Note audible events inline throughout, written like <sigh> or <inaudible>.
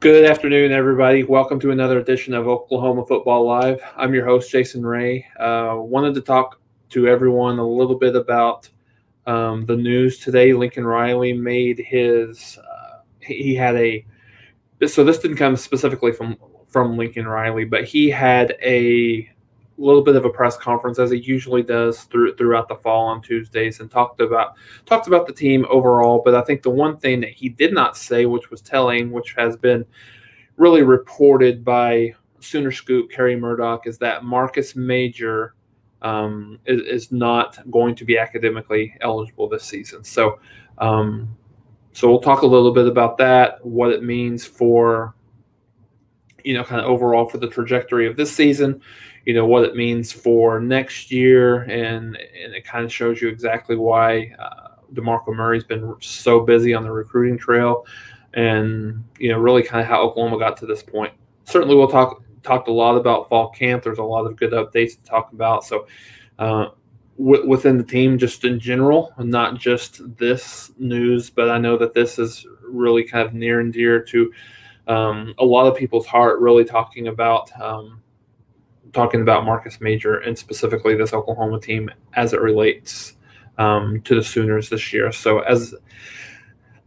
Good afternoon, everybody. Welcome to another edition of Oklahoma Football Live. I'm your host, Jason Ray. Uh, wanted to talk to everyone a little bit about um, the news today. Lincoln Riley made his. Uh, he had a. So this didn't come specifically from from Lincoln Riley, but he had a little bit of a press conference as he usually does through, throughout the fall on Tuesdays and talked about talked about the team overall. But I think the one thing that he did not say, which was telling, which has been really reported by Sooner Scoop Carey Murdock, is that Marcus Major um, is, is, not going to be academically eligible this season. So. Um, so we'll talk a little bit about that, what it means for you know, kind of overall for the trajectory of this season, you know, what it means for next year, and and it kind of shows you exactly why uh, DeMarco Murray's been so busy on the recruiting trail, and you know, really kind of how Oklahoma got to this point. Certainly, we'll talk talked a lot about fall camp. There's a lot of good updates to talk about. So. Uh, within the team just in general, not just this news, but I know that this is really kind of near and dear to um, a lot of people's heart really talking about um, talking about Marcus Major and specifically this Oklahoma team as it relates um, to the Sooners this year. So as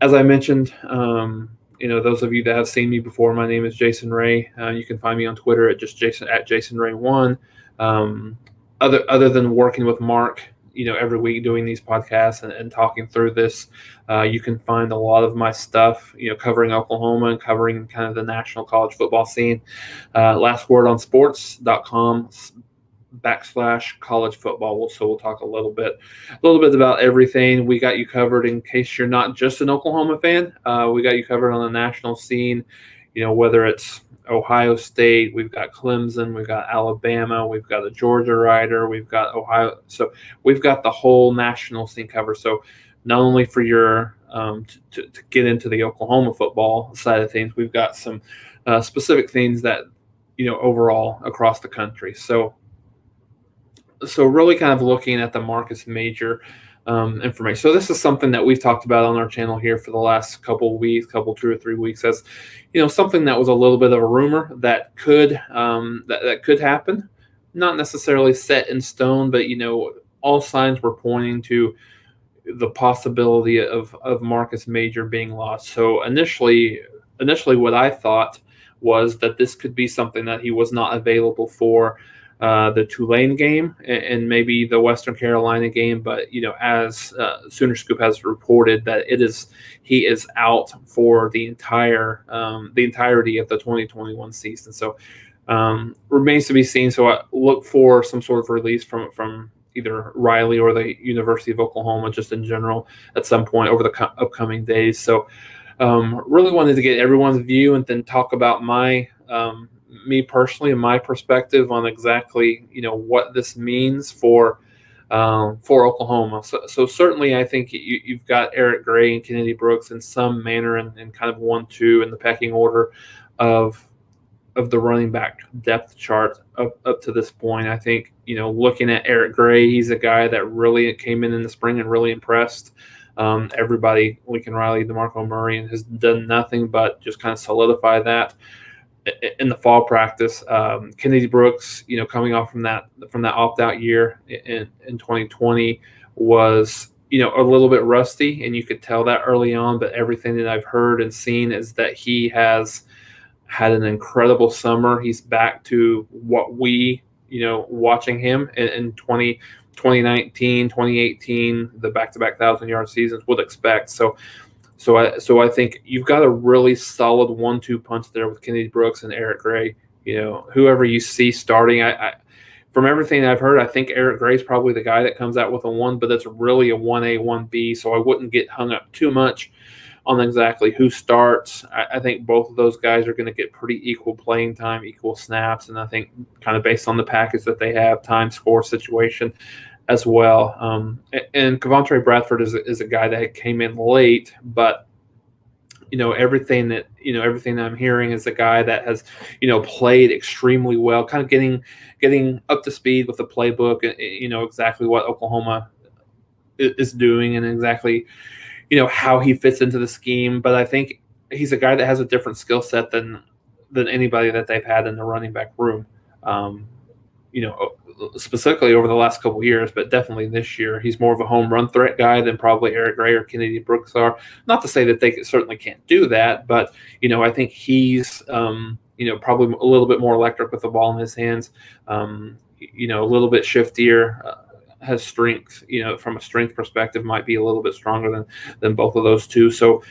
as I mentioned, um, you know those of you that have seen me before, my name is Jason Ray. Uh, you can find me on Twitter at just Jason at Jason Ray one. Um, other other than working with Mark you know every week doing these podcasts and, and talking through this. Uh, you can find a lot of my stuff you know covering oklahoma and covering kind of the national college football scene. Uh, last word on sports.com backslash college football. So we'll talk a little bit a little bit about everything. We got you covered in case you're not just an oklahoma fan. Uh, we got you covered on the national scene you know whether it's Ohio State, we've got Clemson, we've got Alabama, we've got a Georgia rider, we've got Ohio. So we've got the whole national scene covered. So not only for your um, to, to, get into the Oklahoma football side of things, we've got some uh, specific things that you know overall across the country. So so really kind of looking at the Marcus Major um, information. So this is something that we've talked about on our channel here for the last couple weeks, couple two or three weeks, as you know, something that was a little bit of a rumor that could um, that, that could happen, not necessarily set in stone, but you know, all signs were pointing to the possibility of of Marcus Major being lost. So initially, initially, what I thought was that this could be something that he was not available for uh, the Tulane game and, and, maybe the Western Carolina game. But you know, as uh, Sooner Scoop has reported that it is he is out for the entire um, the entirety of the 2021 season. So um, remains to be seen. So I look for some sort of release from from either Riley or the University of Oklahoma, just in general, at some point over the co- upcoming days. So. Um, really wanted to get everyone's view and then talk about my um, me personally and my perspective on exactly you know what this means for um, for Oklahoma. So, so, certainly, I think you, have got Eric Gray and Kennedy Brooks in some manner and, and kind of one two in the pecking order of of the running back depth chart up, up to this point. I think you know looking at Eric Gray, he's a guy that really came in in the spring and really impressed. Um, everybody, Lincoln Riley, DeMarco Murray, and has done nothing but just kind of solidify that in the fall practice. Um, Kennedy Brooks, you know, coming off from that from that opt out year in, in 2020 was you know a little bit rusty, and you could tell that early on. But everything that I've heard and seen is that he has had an incredible summer. He's back to what we you know watching him in, in 20. 2019, 2018, the back-to-back thousand yard seasons would expect. So so I so I think you've got a really solid one-two punch there with Kennedy Brooks and Eric Gray. You know, whoever you see starting, I, I from everything I've heard, I think Eric Gray's probably the guy that comes out with a one, but it's really a one A, one B. So I wouldn't get hung up too much on exactly who starts. I, I think both of those guys are going to get pretty equal playing time, equal snaps, and I think kind of based on the package that they have, time, score, situation, as well. Um, and Kavontre Bradford is, is a guy that came in late, but you know everything that you know everything that I'm hearing is a guy that has you know played extremely well, kind of getting getting up to speed with the playbook. You know exactly what Oklahoma is doing and exactly you know how he fits into the scheme. But I think he's a guy that has a different skill set than than anybody that they've had in the running back room. Um, you know, specifically over the last couple years, but definitely this year, he's more of a home run threat guy than probably Eric Gray or Kennedy Brooks are. Not to say that they certainly can't do that, but you know, I think he's um, you know probably a little bit more electric with the ball in his hands. Um, you know, a little bit shiftier. Uh, has strength, you know, from a strength perspective, might be a little bit stronger than than both of those two. So,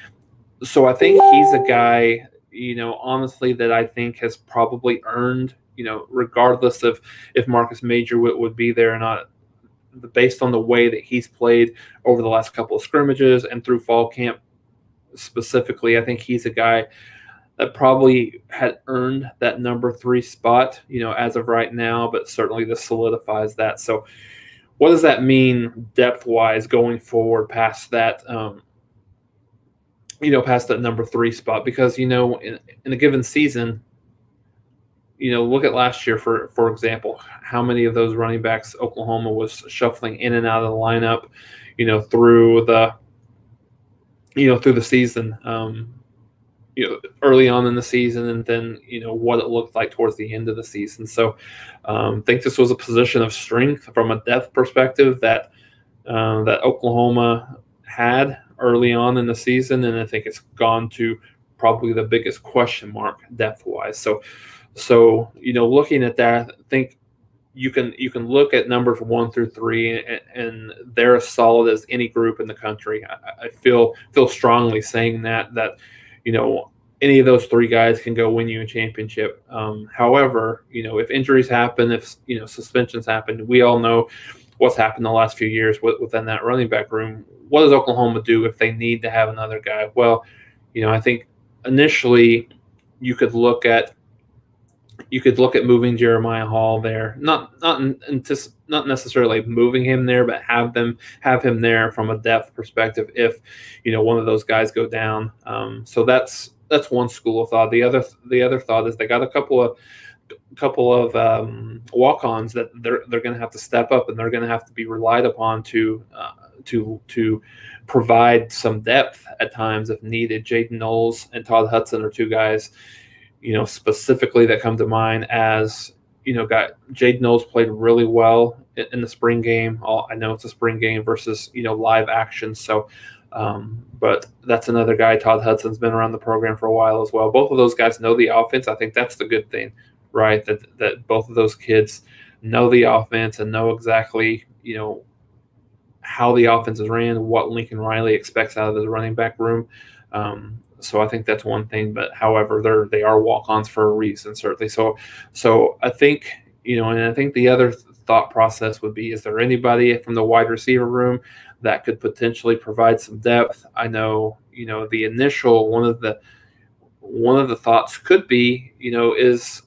so I think he's a guy, you know, honestly, that I think has probably earned, you know, regardless of if Marcus Major would, be there or not, based on the way that he's played over the last couple of scrimmages and through fall camp specifically, I think he's a guy that probably had earned that number three spot, you know, as of right now, but certainly this solidifies that. So, what does that mean depth wise going forward past that? Um, you know, past that number three spot because you know, in, in a given season, you know, look at last year for for example, how many of those running backs Oklahoma was shuffling in and out of the lineup, you know, through the you know through the season. Um, you know early on in the season and then you know what it looked like towards the end of the season so um, i think this was a position of strength from a depth perspective that uh, that oklahoma had early on in the season and i think it's gone to probably the biggest question mark depth wise so so you know looking at that i think you can you can look at numbers one through three and, and they're as solid as any group in the country I, I feel feel strongly saying that that you know, any of those three guys can go win you a championship. Um, however, you know, if injuries happen, if you know suspensions happen, we all know what's happened the last few years within that running back room. What does Oklahoma do if they need to have another guy? Well, you know, I think initially you could look at you could look at moving Jeremiah Hall there, not not not necessarily moving him there, but have them have him there from a depth perspective if you know one of those guys go down. Um, so that's that's one school of thought. The other the other thought is they got a couple of couple of um, walk-ons that they're they're going to have to step up and they're going to have to be relied upon to uh, to to provide some depth at times if needed. Jaden Knowles and Todd Hudson are two guys you know, specifically that come to mind as, you know, got Jade Knowles played really well in, in the spring game. All, I know it's a spring game versus, you know, live action. So, um, but that's another guy. Todd Hudson's been around the program for a while as well. Both of those guys know the offense. I think that's the good thing, right? That that both of those kids know the offense and know exactly, you know, how the offense is ran, what Lincoln Riley expects out of the running back room. Um, so I think that's one thing. But however, they're they are walk-ons for a reason, certainly. So so I think you know, and I think the other thought process would be: Is there anybody from the wide receiver room that could potentially provide some depth? I know you know the initial one of the one of the thoughts could be you know is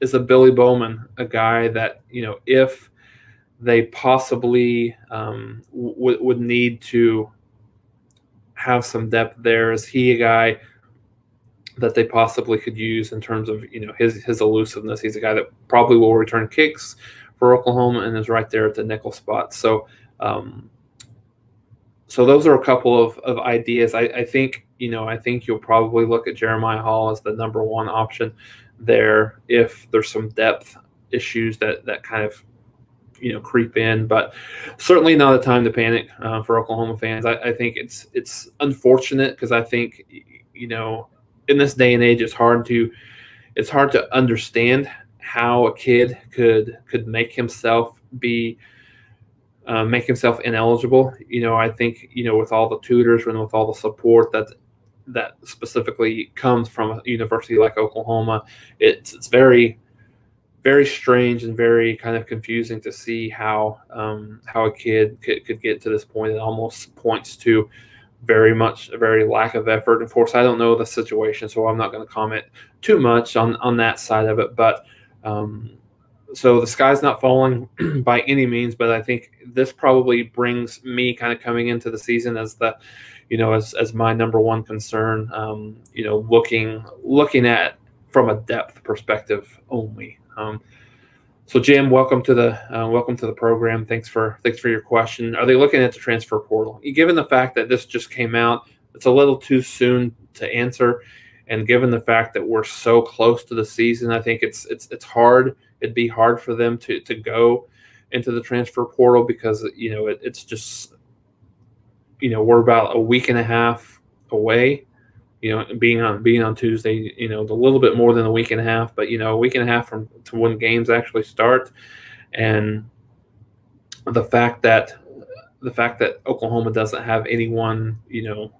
is a Billy Bowman a guy that you know if they possibly um, w- would need to have some depth there? Is he a guy that they possibly could use in terms of you know his his elusiveness? He's a guy that probably will return kicks for Oklahoma and is right there at the nickel spot. So. Um, so those are a couple of, of ideas. I, I think you know I think you'll probably look at Jeremiah Hall as the number one option there if there's some depth issues that that kind of you know creep in. But certainly not a time to panic uh, for Oklahoma fans. I, I, think it's it's unfortunate because I think you know in this day and age it's hard to it's hard to understand how a kid could could make himself be uh, make himself ineligible. You know, I think you know with all the tutors and with all the support that that specifically comes from a university like Oklahoma, it's it's very very strange and very kind of confusing to see how um, how a kid could, could get to this point. It almost points to very much a very lack of effort. Of course, I don't know the situation, so I'm not going to comment too much on on that side of it. But um, so the sky's not falling <clears throat> by any means, but I think this probably brings me kind of coming into the season as the you know as, as my number one concern. Um, you know, looking looking at from a depth perspective only. Um, so Jim, welcome to the uh, welcome to the program. Thanks for thanks for your question. Are they looking at the transfer portal? Given the fact that this just came out, it's a little too soon to answer. And given the fact that we're so close to the season, I think it's it's it's hard. It'd be hard for them to to go into the transfer portal because you know it, it's just you know we're about a week and a half away you know, being on being on Tuesday, you know, a little bit more than a week and a half, but you know, a week and a half from to when games actually start, and the fact that the fact that Oklahoma doesn't have anyone, you know,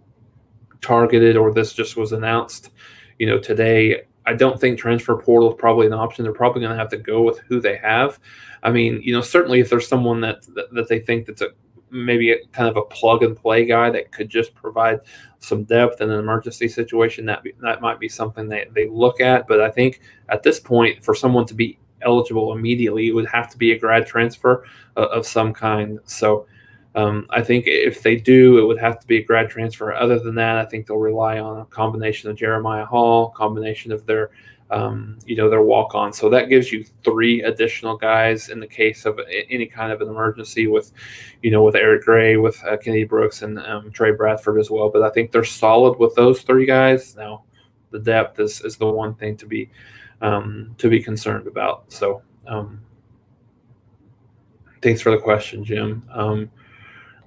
targeted or this just was announced, you know, today. I don't think transfer portal is probably an option. They're probably going to have to go with who they have. I mean, you know, certainly if there's someone that that, that they think that's a maybe kind of a plug and play guy that could just provide some depth in an emergency situation. That be, that might be something they, they look at. But I think at this point, for someone to be eligible immediately, it would have to be a grad transfer uh, of some kind. So um, I think if they do, it would have to be a grad transfer. Other than that, I think they'll rely on a combination of Jeremiah Hall, combination of their um, you know, their walk on. So that gives you three additional guys in the case of any kind of an emergency with, you know, with Eric Gray, with uh, Kennedy Brooks, and um, Tre Bradford as well. But I think they're solid with those three guys. Now, the depth is, is the one thing to be um, to be concerned about. So, um, thanks for the question, Jim. Um,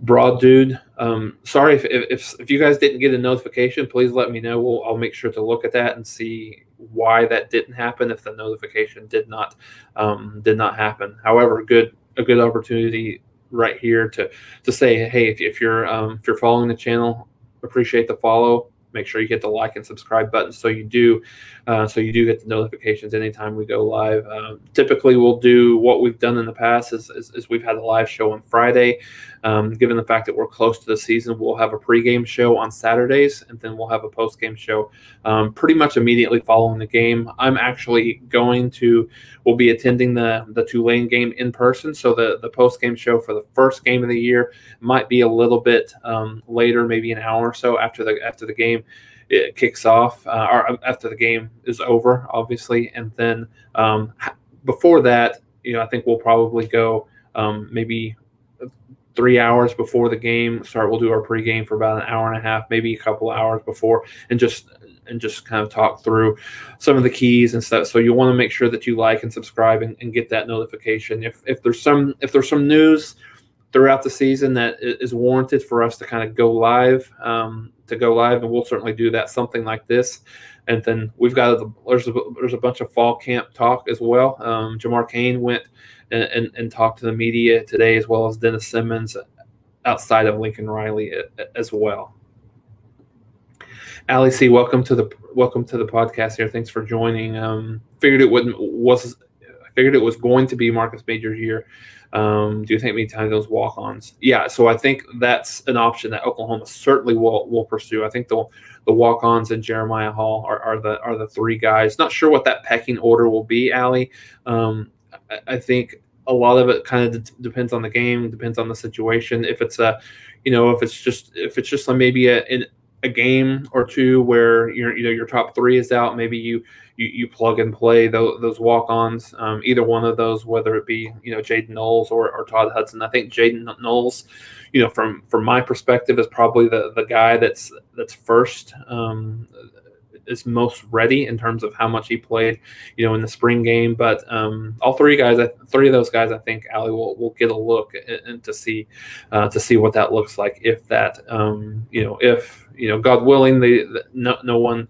broad dude. Um, sorry if, if, if you guys didn't get a notification, please let me know. We'll, I'll make sure to look at that and see why that didn't happen if the notification did not um, did not happen. However, good a good opportunity right here to to say, hey, if, if you're um, if you're following the channel, appreciate the follow make sure you hit the like and subscribe button so you do uh, so you do get the notifications anytime we go live. Um, typically we'll do what we've done in the past is, is, is we've had a live show on friday. Um, given the fact that we're close to the season we'll have a pregame show on saturdays and then we'll have a postgame show um, pretty much immediately following the game. I'm actually going to we'll be attending the the tulane game in person. So the the postgame show for the first game of the year might be a little bit um, later maybe an hour or so after the after the game it kicks off, uh, or um, after the game is over, obviously, and then um, before that, you know, I think we'll probably go um, maybe three hours before the game start. We'll do our pregame for about an hour and a half, maybe a couple hours before, and just and just kind of talk through some of the keys and stuff. So you want to make sure that you like and subscribe and, and get that notification. If if there's some if there's some news throughout the season that is warranted for us to kind of go live um, to go live and we'll certainly do that something like this. And then we've got a, there's a, there's a bunch of fall camp talk as well. Um, jamar cain went and, and, and, talked to the media today as well as dennis simmons outside of lincoln riley as well. Ali c welcome to the welcome to the podcast here. Thanks for joining. Um, figured it wouldn't was figured it was going to be marcus major's year um, do you think many times those walk-ons? Yeah, so I think that's an option that Oklahoma certainly will will pursue. I think the the walk-ons and Jeremiah Hall are, are the are the three guys. Not sure what that pecking order will be, Ali. Um, I, I, think a lot of it kind of d- depends on the game, depends on the situation. If it's a, you know, if it's just if it's just like maybe a a game or two where your you know your top three is out, maybe you you, you plug and play those, those walk-ons. Um, either one of those, whether it be you know Jaden Knowles or, or Todd Hudson. I think Jaden Knowles, you know, from from my perspective, is probably the the guy that's that's first. Um, is most ready in terms of how much he played, you know, in the spring game. But um, all three guys, three of those guys, I think Ali will, will get a look and to see uh, to see what that looks like. If that, um, you know, if you know, God willing, the, the no, no one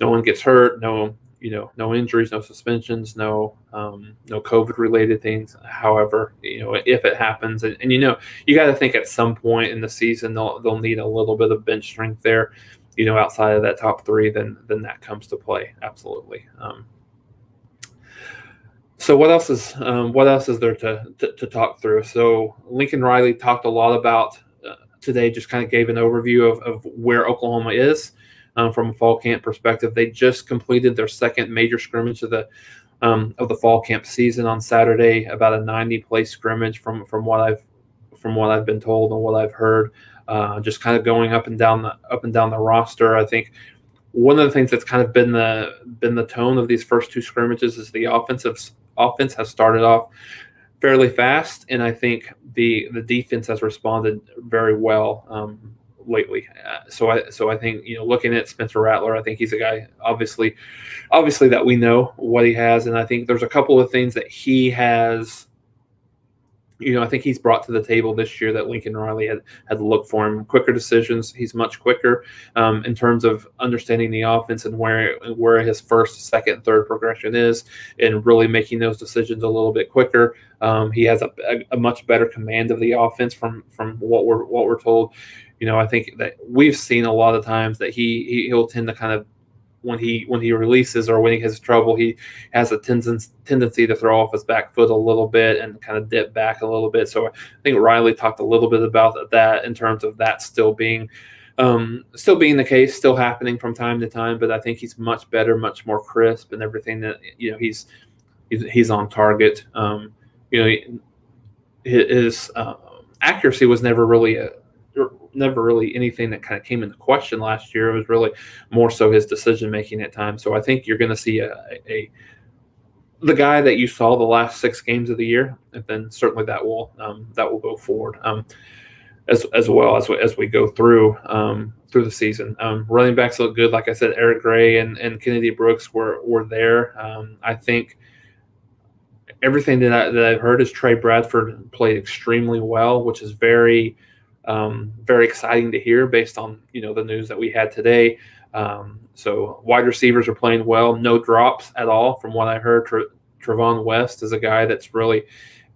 no one gets hurt, no you know, no injuries, no suspensions, no um, no COVID related things. However, you know, if it happens, and, and you know, you got to think at some point in the season they'll they'll need a little bit of bench strength there. You know, outside of that top three, then then that comes to play absolutely. Um, so what else is um, what else is there to, to, to talk through? So Lincoln Riley talked a lot about uh, today. Just kind of gave an overview of, of where Oklahoma is um, from a fall camp perspective. They just completed their second major scrimmage of the um, of the fall camp season on Saturday. About a 90 play scrimmage from from what I've from what I've been told and what I've heard. Uh, just kind of going up and down the up and down the roster. I think one of the things that's kind of been the been the tone of these first two scrimmages is the offensive offense has started off fairly fast, and I think the the defense has responded very well. Um, lately. Uh, so I so I think you know looking at Spencer Rattler, I think he's a guy obviously obviously that we know what he has, and I think there's a couple of things that he has you know, I think he's brought to the table this year that Lincoln Riley had had to look for him. Quicker decisions. He's much quicker um, in terms of understanding the offense and where where his first, second, third progression is, and really making those decisions a little bit quicker. Um, he has a, a, a, much better command of the offense from from what we're what we're told. You know, I think that we've seen a lot of times that he, he he'll tend to kind of when he when he releases or when he has trouble, he has a tendency tendency to throw off his back foot a little bit and kind of dip back a little bit. So I think Riley talked a little bit about that in terms of that still being um, still being the case, still happening from time to time. But I think he's much better, much more crisp, and everything that you know he's he's, he's on target. Um, you know, his uh, accuracy was never really a never really anything that kind of came into question last year. It was really more so his decision making at times. So I think you're going to see a, a, the guy that you saw the last six games of the year, and then certainly that will um, that will go forward um, as as well as we, as we go through um, through the season. Um, running backs look good, like I said. Eric Gray and, and Kennedy Brooks were were there. Um, I think everything that, I, that I've heard is Tre Bradford played extremely well, which is very um, very exciting to hear based on you know the news that we had today. Um, so wide receivers are playing well, no drops at all from what I heard. Tra- Trevon West is a guy that's really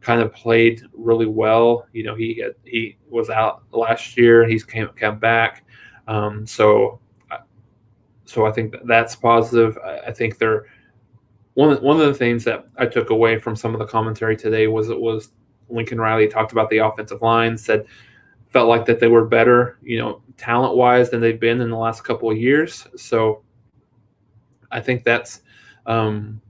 kind of played really well. You know, he had, he was out last year. He's came come back. Um, so so I think that's positive. I, I think they're one one of the things that I took away from some of the commentary today was it was Lincoln Riley talked about the offensive line, said felt like that they were better, you know, talent wise than they've been in the last couple of years. So I think that's um,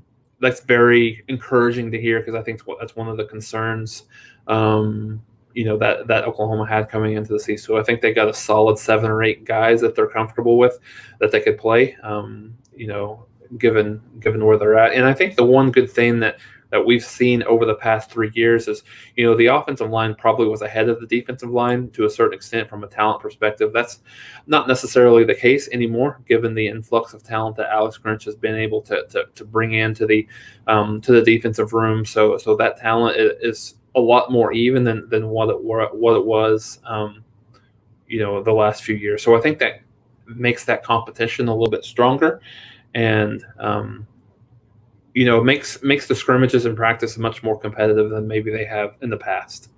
that's very encouraging to hear because I think that's one of the concerns um, you know that that Oklahoma had coming into the season. So I think they got a solid seven or eight guys that they're comfortable with that they could play. Um, you know, given given where they're at, and I think the one good thing that that we've seen over the past three years is, you know, the offensive line probably was ahead of the defensive line to a certain extent from a talent perspective. That's not necessarily the case anymore, given the influx of talent that Alex Grinch has been able to, to, to bring into the um, to the defensive room. So so that talent is a lot more even than, than what it were what it was, um, you know, the last few years. So I think that makes that competition a little bit stronger, and um, you know makes makes the scrimmages in practice much more competitive than maybe they have in the past.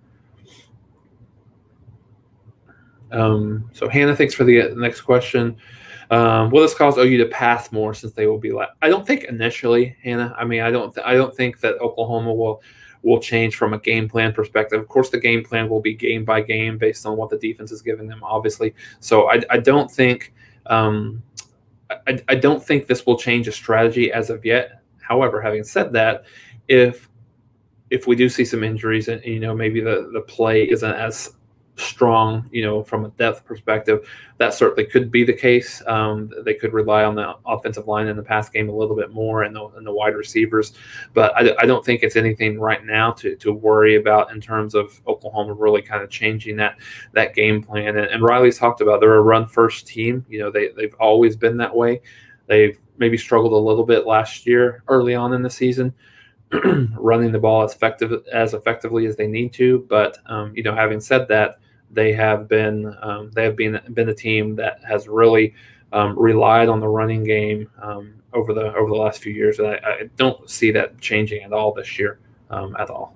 Um, so Hannah, thanks for the next question. Um, will this cause OU to pass more since they will be left? I don't think initially, Hannah. I mean, I don't. I don't think that Oklahoma will will change from a game plan perspective. Of course, the game plan will be game by game based on what the defense is giving them, obviously. So I, I don't think. Um, I, I don't think this will change a strategy as of yet. However, having said that, if if we do see some injuries and you know maybe the the play isn't as strong, you know, from a depth perspective, that certainly could be the case. Um, they could rely on the offensive line in the pass game a little bit more and the, and the wide receivers. But I, I, don't think it's anything right now to, to worry about in terms of Oklahoma really kind of changing that that game plan. And, and Riley's talked about they're a run first team. You know, they, they've always been that way. They've maybe struggled a little bit last year early on in the season, <clears throat> running the ball as effective as effectively as they need to. But um, you know, having said that, they have been um, they have been been a team that has really um, relied on the running game um, over the over the last few years, and I, I, don't see that changing at all this year um, at all.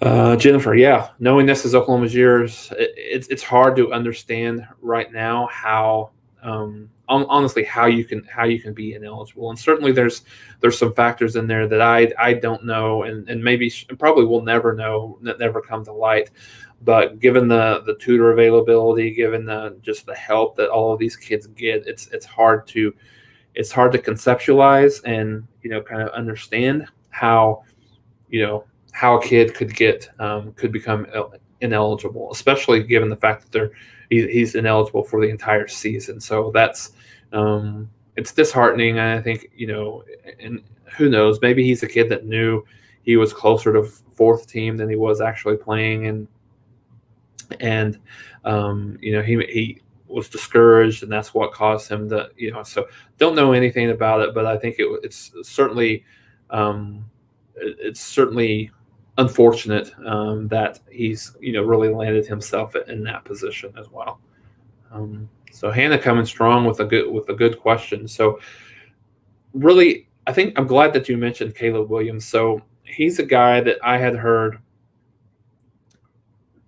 Uh, Jennifer, yeah, knowing this is Oklahoma's years, it, it's it's hard to understand right now how um, honestly how you can how you can be ineligible. And certainly there's there's some factors in there that i i don't know and and maybe probably will never know that never come to light. But given the the tutor availability given the just the help that all of these kids get it's it's hard to it's hard to conceptualize and you know kind of understand how you know how a kid could get um, could become ineligible especially given the fact that they're he's ineligible for the entire season. So that's um, it's disheartening. And I think you know, and who knows? Maybe he's a kid that knew he was closer to fourth team than he was actually playing, and and um, you know he he was discouraged, and that's what caused him to you know. So don't know anything about it, but I think it, it's certainly um, it, it's certainly unfortunate um, that he's you know really landed himself in that position as well. Um, so Hannah coming strong with a good with a good question. So really, I think I'm glad that you mentioned Caleb Williams. So he's a guy that I had heard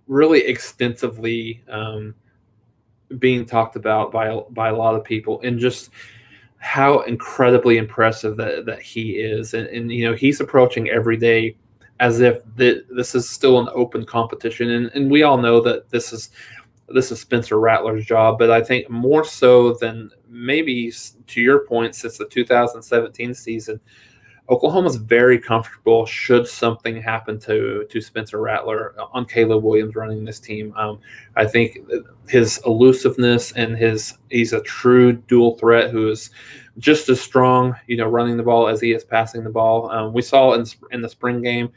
really extensively um, being talked about by by a lot of people, and just how incredibly impressive that, that he is. And, and you know he's approaching every day as if this is still an open competition, and, and we all know that this is this is Spencer Rattler's job, but I think more so than maybe to your point, since the 2017 season, Oklahoma's very comfortable should something happen to to Spencer Rattler on Caleb Williams running this team. Um, I think his elusiveness and his he's a true dual threat who is just as strong, you know, running the ball as he is passing the ball. Um, we saw in in the spring game.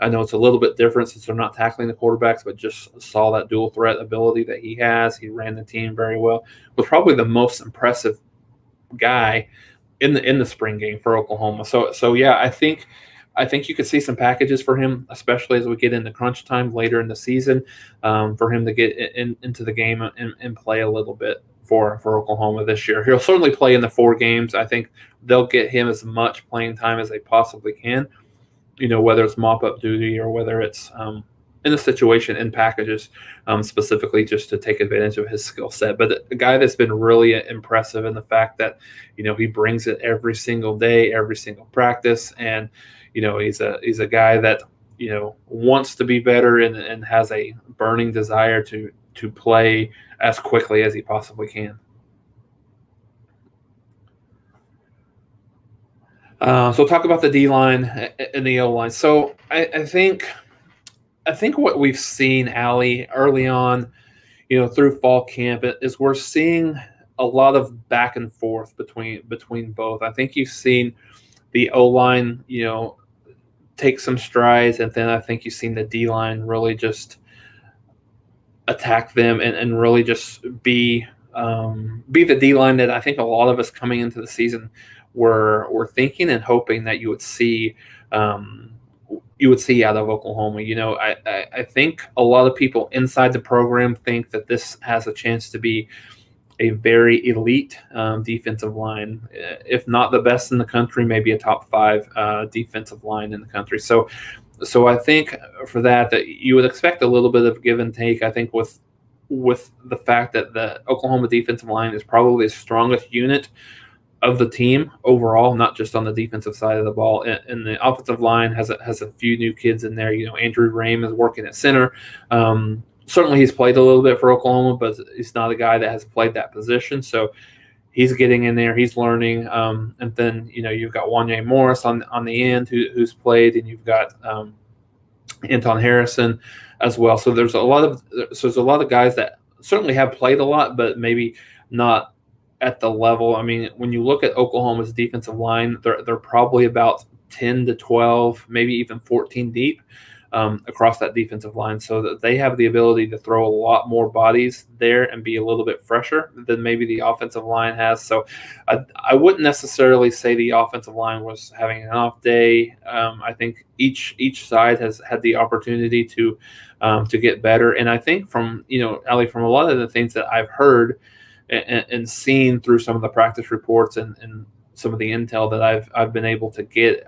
I know it's a little bit different since they're not tackling the quarterbacks, but just saw that dual threat ability that he has. He ran the team very well. Was probably the most impressive guy in the in the spring game for Oklahoma. So so yeah, I think I think you could see some packages for him, especially as we get into crunch time later in the season, um, for him to get in, into the game and, and, play a little bit for for Oklahoma this year. <laughs> He'll certainly play in the four games. I think they'll get him as much playing time as they possibly can. You know, whether it's mop up duty or whether it's um, in a situation in packages um, specifically just to take advantage of his skill set. But a guy that's been really impressive in the fact that you know he brings it every single day, every single practice, and you know he's a he's a guy that you know wants to be better and, and has a burning desire to to play as quickly as he possibly can. Uh, so talk about the D line and the O line. So I, I think I think what we've seen, Allie, early on, you know, through fall camp is we're seeing a lot of back and forth between between both. I think you've seen the O line, you know, take some strides, and then I think you've seen the D line really just attack them and, and really just be um, be the D line that I think a lot of us coming into the season were were thinking and hoping that you would see. Um, you would see out of Oklahoma. You know, I, I, I, think a lot of people inside the program think that this has a chance to be a very elite um, defensive line, if not the best in the country, maybe a top five uh, defensive line in the country. So, so I think for that that you would expect a little bit of give and take. I think with with the fact that the Oklahoma defensive line is probably the strongest unit of the team overall, not just on the defensive side of the ball. And, and, the offensive line has a, has a few new kids in there. You know, Andrew Raym is working at center. Um, certainly, he's played a little bit for Oklahoma, but he's not a guy that has played that position. So he's getting in there. He's learning. Um, and then you know you've got Wanya Morris on on the end who, who's played, and you've got um, Anton Harrison as well. So there's a lot of so there's a lot of guys that certainly have played a lot, but maybe not at the level. I mean, when you look at Oklahoma's defensive line, they're they're probably about ten to twelve, maybe even fourteen deep. Um, across that defensive line, so that they have the ability to throw a lot more bodies there and be a little bit fresher than maybe the offensive line has. So, I, I wouldn't necessarily say the offensive line was having an off day. Um, I think each each side has had the opportunity to um, to get better, and I think from you know, Ellie, from a lot of the things that I've heard and, and seen through some of the practice reports and, and some of the intel that I've I've been able to get,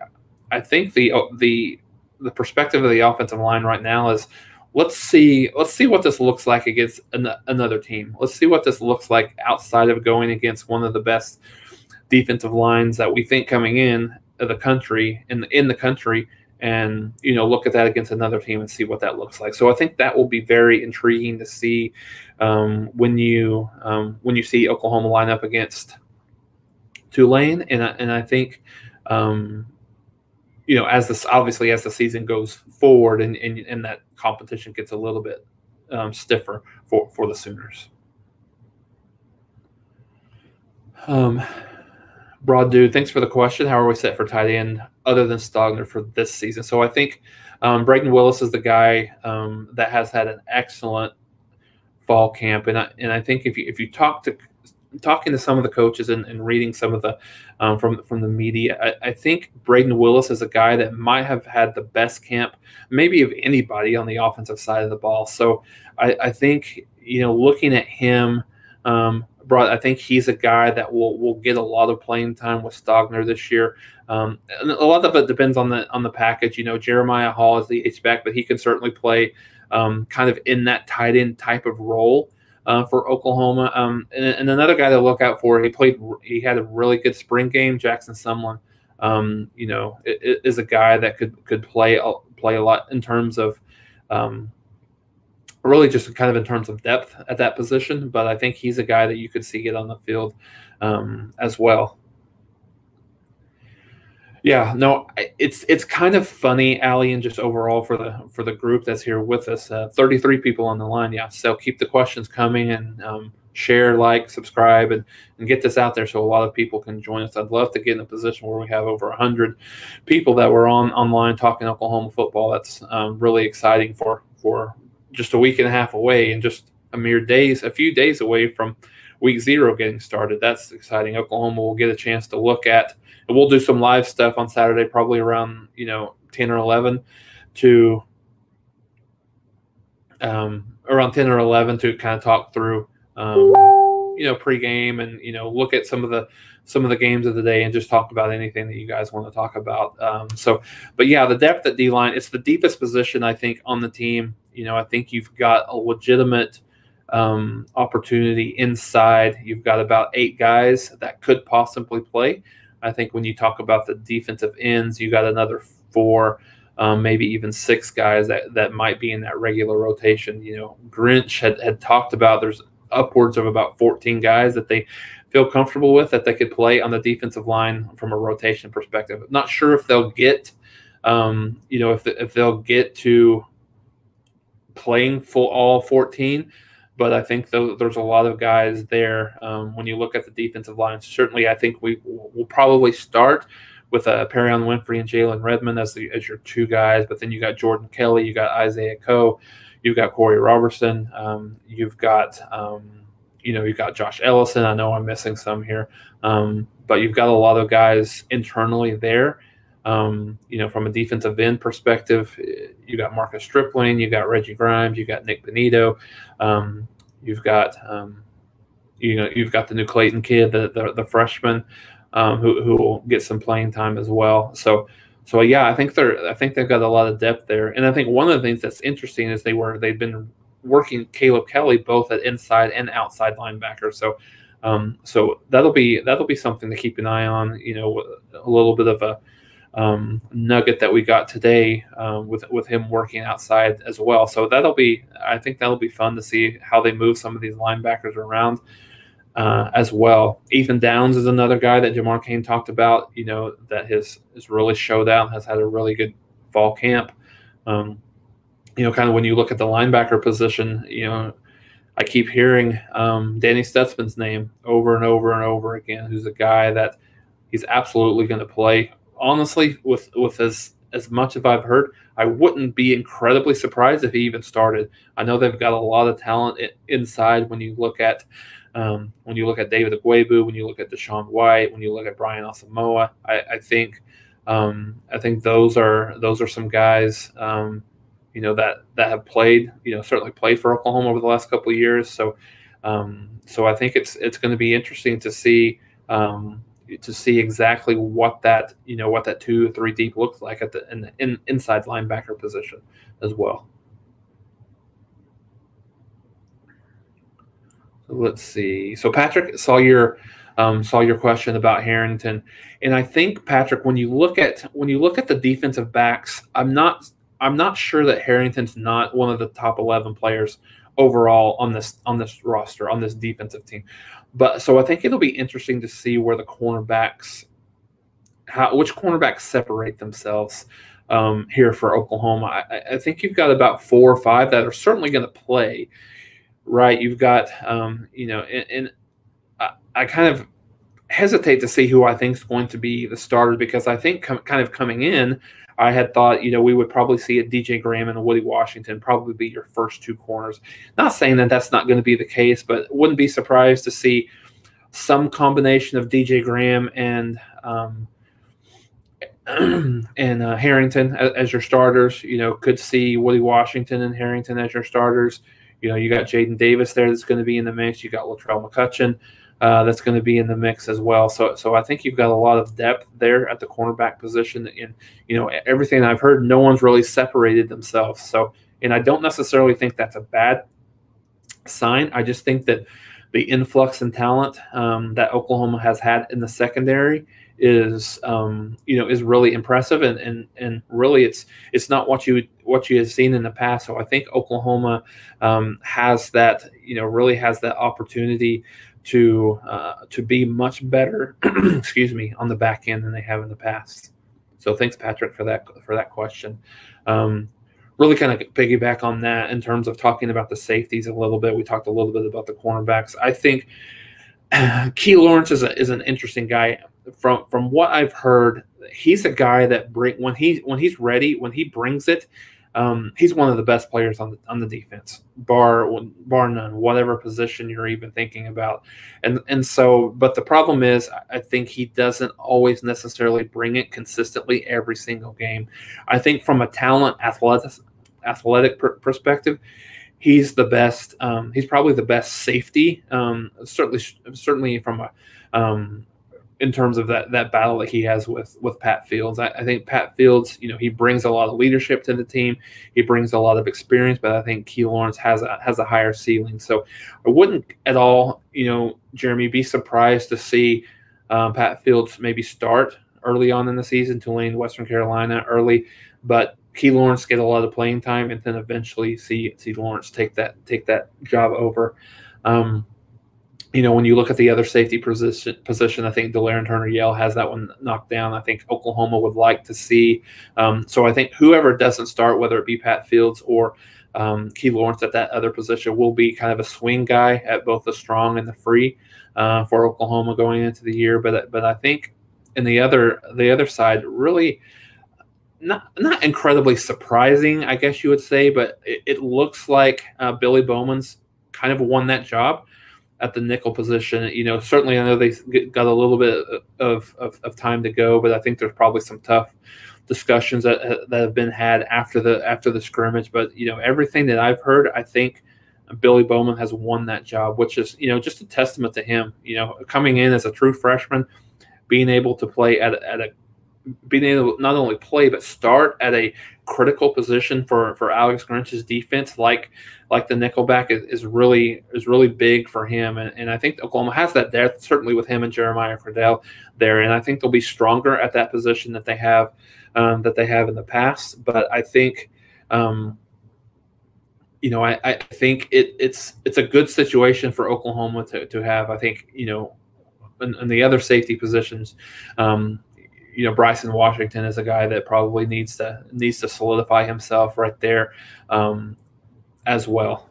I think the the the perspective of the offensive line right now is let's see let's see what this looks like against an, another team. Let's see what this looks like outside of going against one of the best defensive lines that we think coming in the country in the, in the country and you know look at that against another team and see what that looks like. So I think that will be very intriguing to see um, when you um, when you see Oklahoma line up against Tulane, and I, and I think um, you know as this obviously as the season goes forward and and, and that competition gets a little bit um, stiffer for for the Sooners. Um, Broad dude, thanks for the question. How are we set for tight end other than Stogner for this season? So I think um, Willis is the guy um, that has had an excellent fall camp. And I, and I think if you if you talk to talking to some of the coaches and, and reading some of the um, from from the media, I, I, think Brayden Willis is a guy that might have had the best camp, maybe of anybody on the offensive side of the ball. So I, I think you know looking at him. Um, brought. I think he's a guy that will will get a lot of playing time with Stogner this year. Um, and a lot of it depends on the on the package. You know, Jeremiah Hall is the H back, but he can certainly play um, kind of in that tight end type of role. Uh, for Oklahoma, um, and, and, another guy to look out for. He played. He had a really good spring game. Jackson Sumlin, um, you know, is a guy that could could play play a lot in terms of um, really just kind of in terms of depth at that position. But I think he's a guy that you could see get on the field um, as well. Yeah, no, it's it's kind of funny, Ali, and just overall for the for the group that's here with us. Uh, Thirty three people on the line. Yeah, so keep the questions coming and um, share, like, subscribe, and, and get this out there so a lot of people can join us. I'd love to get in a position where we have over hundred people that were on online talking Oklahoma football. That's um, really exciting for for just a week and a half away and just a mere days, a few days away from week zero getting started. That's exciting. Oklahoma will get a chance to look at, and we'll do some live stuff on Saturday, probably around you know ten or eleven, to um, around ten or eleven to kind of talk through, um, you know, pregame and you know look at some of the some of the games of the day and just talk about anything that you guys want to talk about. Um, so, but yeah, the depth at D line, it's the deepest position I think on the team. You know, I think you've got a legitimate um, opportunity inside. You've got about eight guys that could possibly play. I think when you talk about the defensive ends, you got another four, um, maybe even six guys that, that might be in that regular rotation. You know, Grinch had, had talked about there's upwards of about 14 guys that they feel comfortable with that they could play on the defensive line from a rotation perspective. Not sure if they'll get, um, you know, if, if they'll get to playing full all 14. But I think there's a lot of guys there um, when you look at the defensive line. Certainly, I think we will probably start with uh, Perrion Winfrey and Jalen Redmond as the as your two guys. But then you got Jordan Kelley, you got Isaiah Coe, you've got Corey Robertson, um, you've got um, you know you've got Josh Ellison. I know I'm missing some here, um, but you've got a lot of guys internally there um, you know, from a defensive end perspective, you got Marcus Stripling, you got Reggie Grimes, you got Nik Bonitto, um, you've got um, you know you've got the new Clayton kid, the the, the freshman, um, who who will get some playing time as well. So so yeah, I think they're I think they've got a lot of depth there, and I think one of the things that's interesting is they were they've been working Caleb Kelly both at inside and outside linebacker. So. Um, so that'll be that'll be something to keep an eye on. You know, a little bit of a um, nugget that we got today um, with with him working outside as well. So that'll be, I think that'll be fun to see how they move some of these linebackers around uh, as well. Ethan Downs is another guy that Jamar Cain talked about. You know that his is really showed out, has had a really good fall camp. Um, you know, kind of when you look at the linebacker position, you know. I keep hearing um, Danny Stutsman's name over and over and over again, who's a guy that he's absolutely going to play honestly, with with as as much as I've heard, I wouldn't be incredibly surprised if he even started. I know they've got a lot of talent inside when you look at um, when you look at David Ugwoegbu, when you look at DaShaun White, when you look at Brian Asamoah. I, I think um, I think those are those are some guys um, you know that that have played you know certainly played for Oklahoma over the last couple of years. So um, so I think it's it's going to be interesting to see um, to see exactly what that you know what that two or three deep looks like at the in in, inside linebacker position as well. Let's see. So Patrick saw your um, saw your question about Harrington, and I think Patrick, when you look at when you look at the defensive backs, I'm not I'm not sure that Harrington's not one of the top 11 players overall on this on this roster on this defensive team. But so I think it'll be interesting to see where the cornerbacks, how which cornerbacks separate themselves um, here for Oklahoma. I, I, think you've got about four or five that are certainly going to play. Right, you've got um, you know, and, and I, I kind of hesitate to see who I think is going to be the starter because I think com- kind of coming in, I had thought, you know, we would probably see a DJ Graham and a Woodi Washington probably be your first two corners. Not saying that that's not going to be the case, but wouldn't be surprised to see some combination of DJ Graham and um, <clears throat> and uh, Harrington as, as, your starters. You know, could see Woodi Washington and Harrington as your starters. You know, you got Jaden Davis there that's going to be in the mix. You got Latrell McCutchin uh, that's going to be in the mix as well. So, so I think you've got a lot of depth there at the cornerback position. And you know, everything I've heard, no one's really separated themselves. So, and I don't necessarily think that's a bad sign. I just think that the influx in talent um, that Oklahoma has had in the secondary is um, you know is really impressive and, and and really it's it's not what you what you have seen in the past so I think Oklahoma um, has that you know really has that opportunity to uh, to be much better, <clears throat> excuse me, on the back end than they have in the past. So thanks, Patrick, for that for that question. Um, really kind of piggyback on that in terms of talking about the safeties a little bit. We talked a little bit about the cornerbacks. I think <clears throat> Key Lawrence is a, is an interesting guy. From from what I've heard, he's a guy that bring when he when he's ready when he brings it um, he's one of the best players on the on the defense, bar bar none, whatever position you're even thinking about. And and so, but the problem is, I think he doesn't always necessarily bring it consistently every single game. I think from a talent athletic athletic per- perspective, he's the best. Um, he's probably the best safety. Um, certainly, certainly from a um, in terms of that that battle that he has with with Pat Fields. I, I, think Pat Fields, you know, he brings a lot of leadership to the team. He brings a lot of experience, but I think Key Lawrence has a has a higher ceiling. So I wouldn't at all, you know, Jeremy, be surprised to see um, Pat Fields maybe start early on in the season, Tulane, Western Carolina, early, but Key Lawrence get a lot of playing time, and then eventually see see Lawrence take that take that job over. Um, you know, when you look at the other safety position, position I think Delarrin Turner-Yell has that one knocked down. I think Oklahoma would like to see. Um, so I think whoever doesn't start, whether it be Pat Fields or um, Key Lawrence at that other position, will be kind of a swing guy at both the strong and the free uh, for Oklahoma going into the year. But but I think in the other the other side, really not not incredibly surprising, I guess you would say, but it, it looks like uh, Billy Bowman's kind of won that job at the nickel position. You know, certainly I know they got a little bit of, of, of, time to go, but I think there's probably some tough discussions that, uh, that have been had after the after the scrimmage. But you know, everything that I've heard, I think Billy Bowman has won that job, which is you know just a testament to him. You know, coming in as a true freshman, being able to play at, at a being able to not only play but start at a critical position for for Alex Grinch's defense, like like the nickelback, is, is really is really big for him. And, and I think Oklahoma has that there, certainly with him and Jeremiah Criddell there. And I think they'll be stronger at that position that they have um, that they have in the past. But I think. Um, you know, I, I think it, it's it's a good situation for Oklahoma to, to have. I think you know, in, in the other safety positions, um, you know Bryson Washington is a guy that probably needs to needs to solidify himself right there um, as well.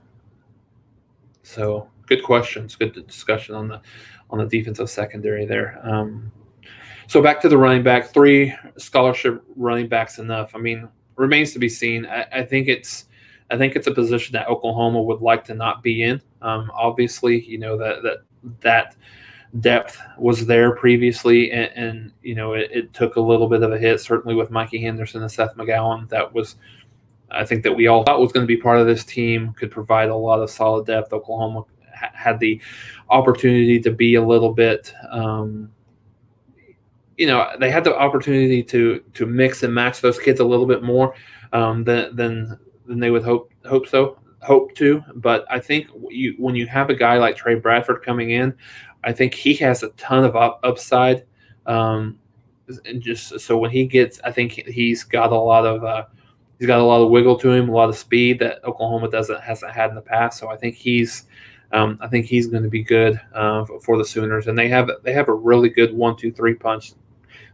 So good questions, good discussion on the on the defensive secondary there. Um, so back to the running back, three scholarship running backs enough. I mean, remains to be seen. I, I think it's I think it's a position that Oklahoma would like to not be in. Um, obviously, you know that that that depth was there previously, and, and you know it, it, took a little bit of a hit. Certainly with Mikey Henderson and Seth McGowan, that was I think that we all thought was going to be part of this team. Could provide a lot of solid depth. Oklahoma ha- had the opportunity to be a little bit. Um, you know, they had the opportunity to to mix and match those kids a little bit more um, than than than they would hope hope so hope to. But I think you when you have a guy like Tre Bradford coming in, I think he has a ton of up, upside. Um, and just so when he gets, I think he's got a lot of uh, he's got a lot of wiggle to him, a lot of speed that Oklahoma doesn't hasn't had in the past. So I think he's um, I think he's going to be good uh, for the Sooners, and they have they have a really good one two three punch.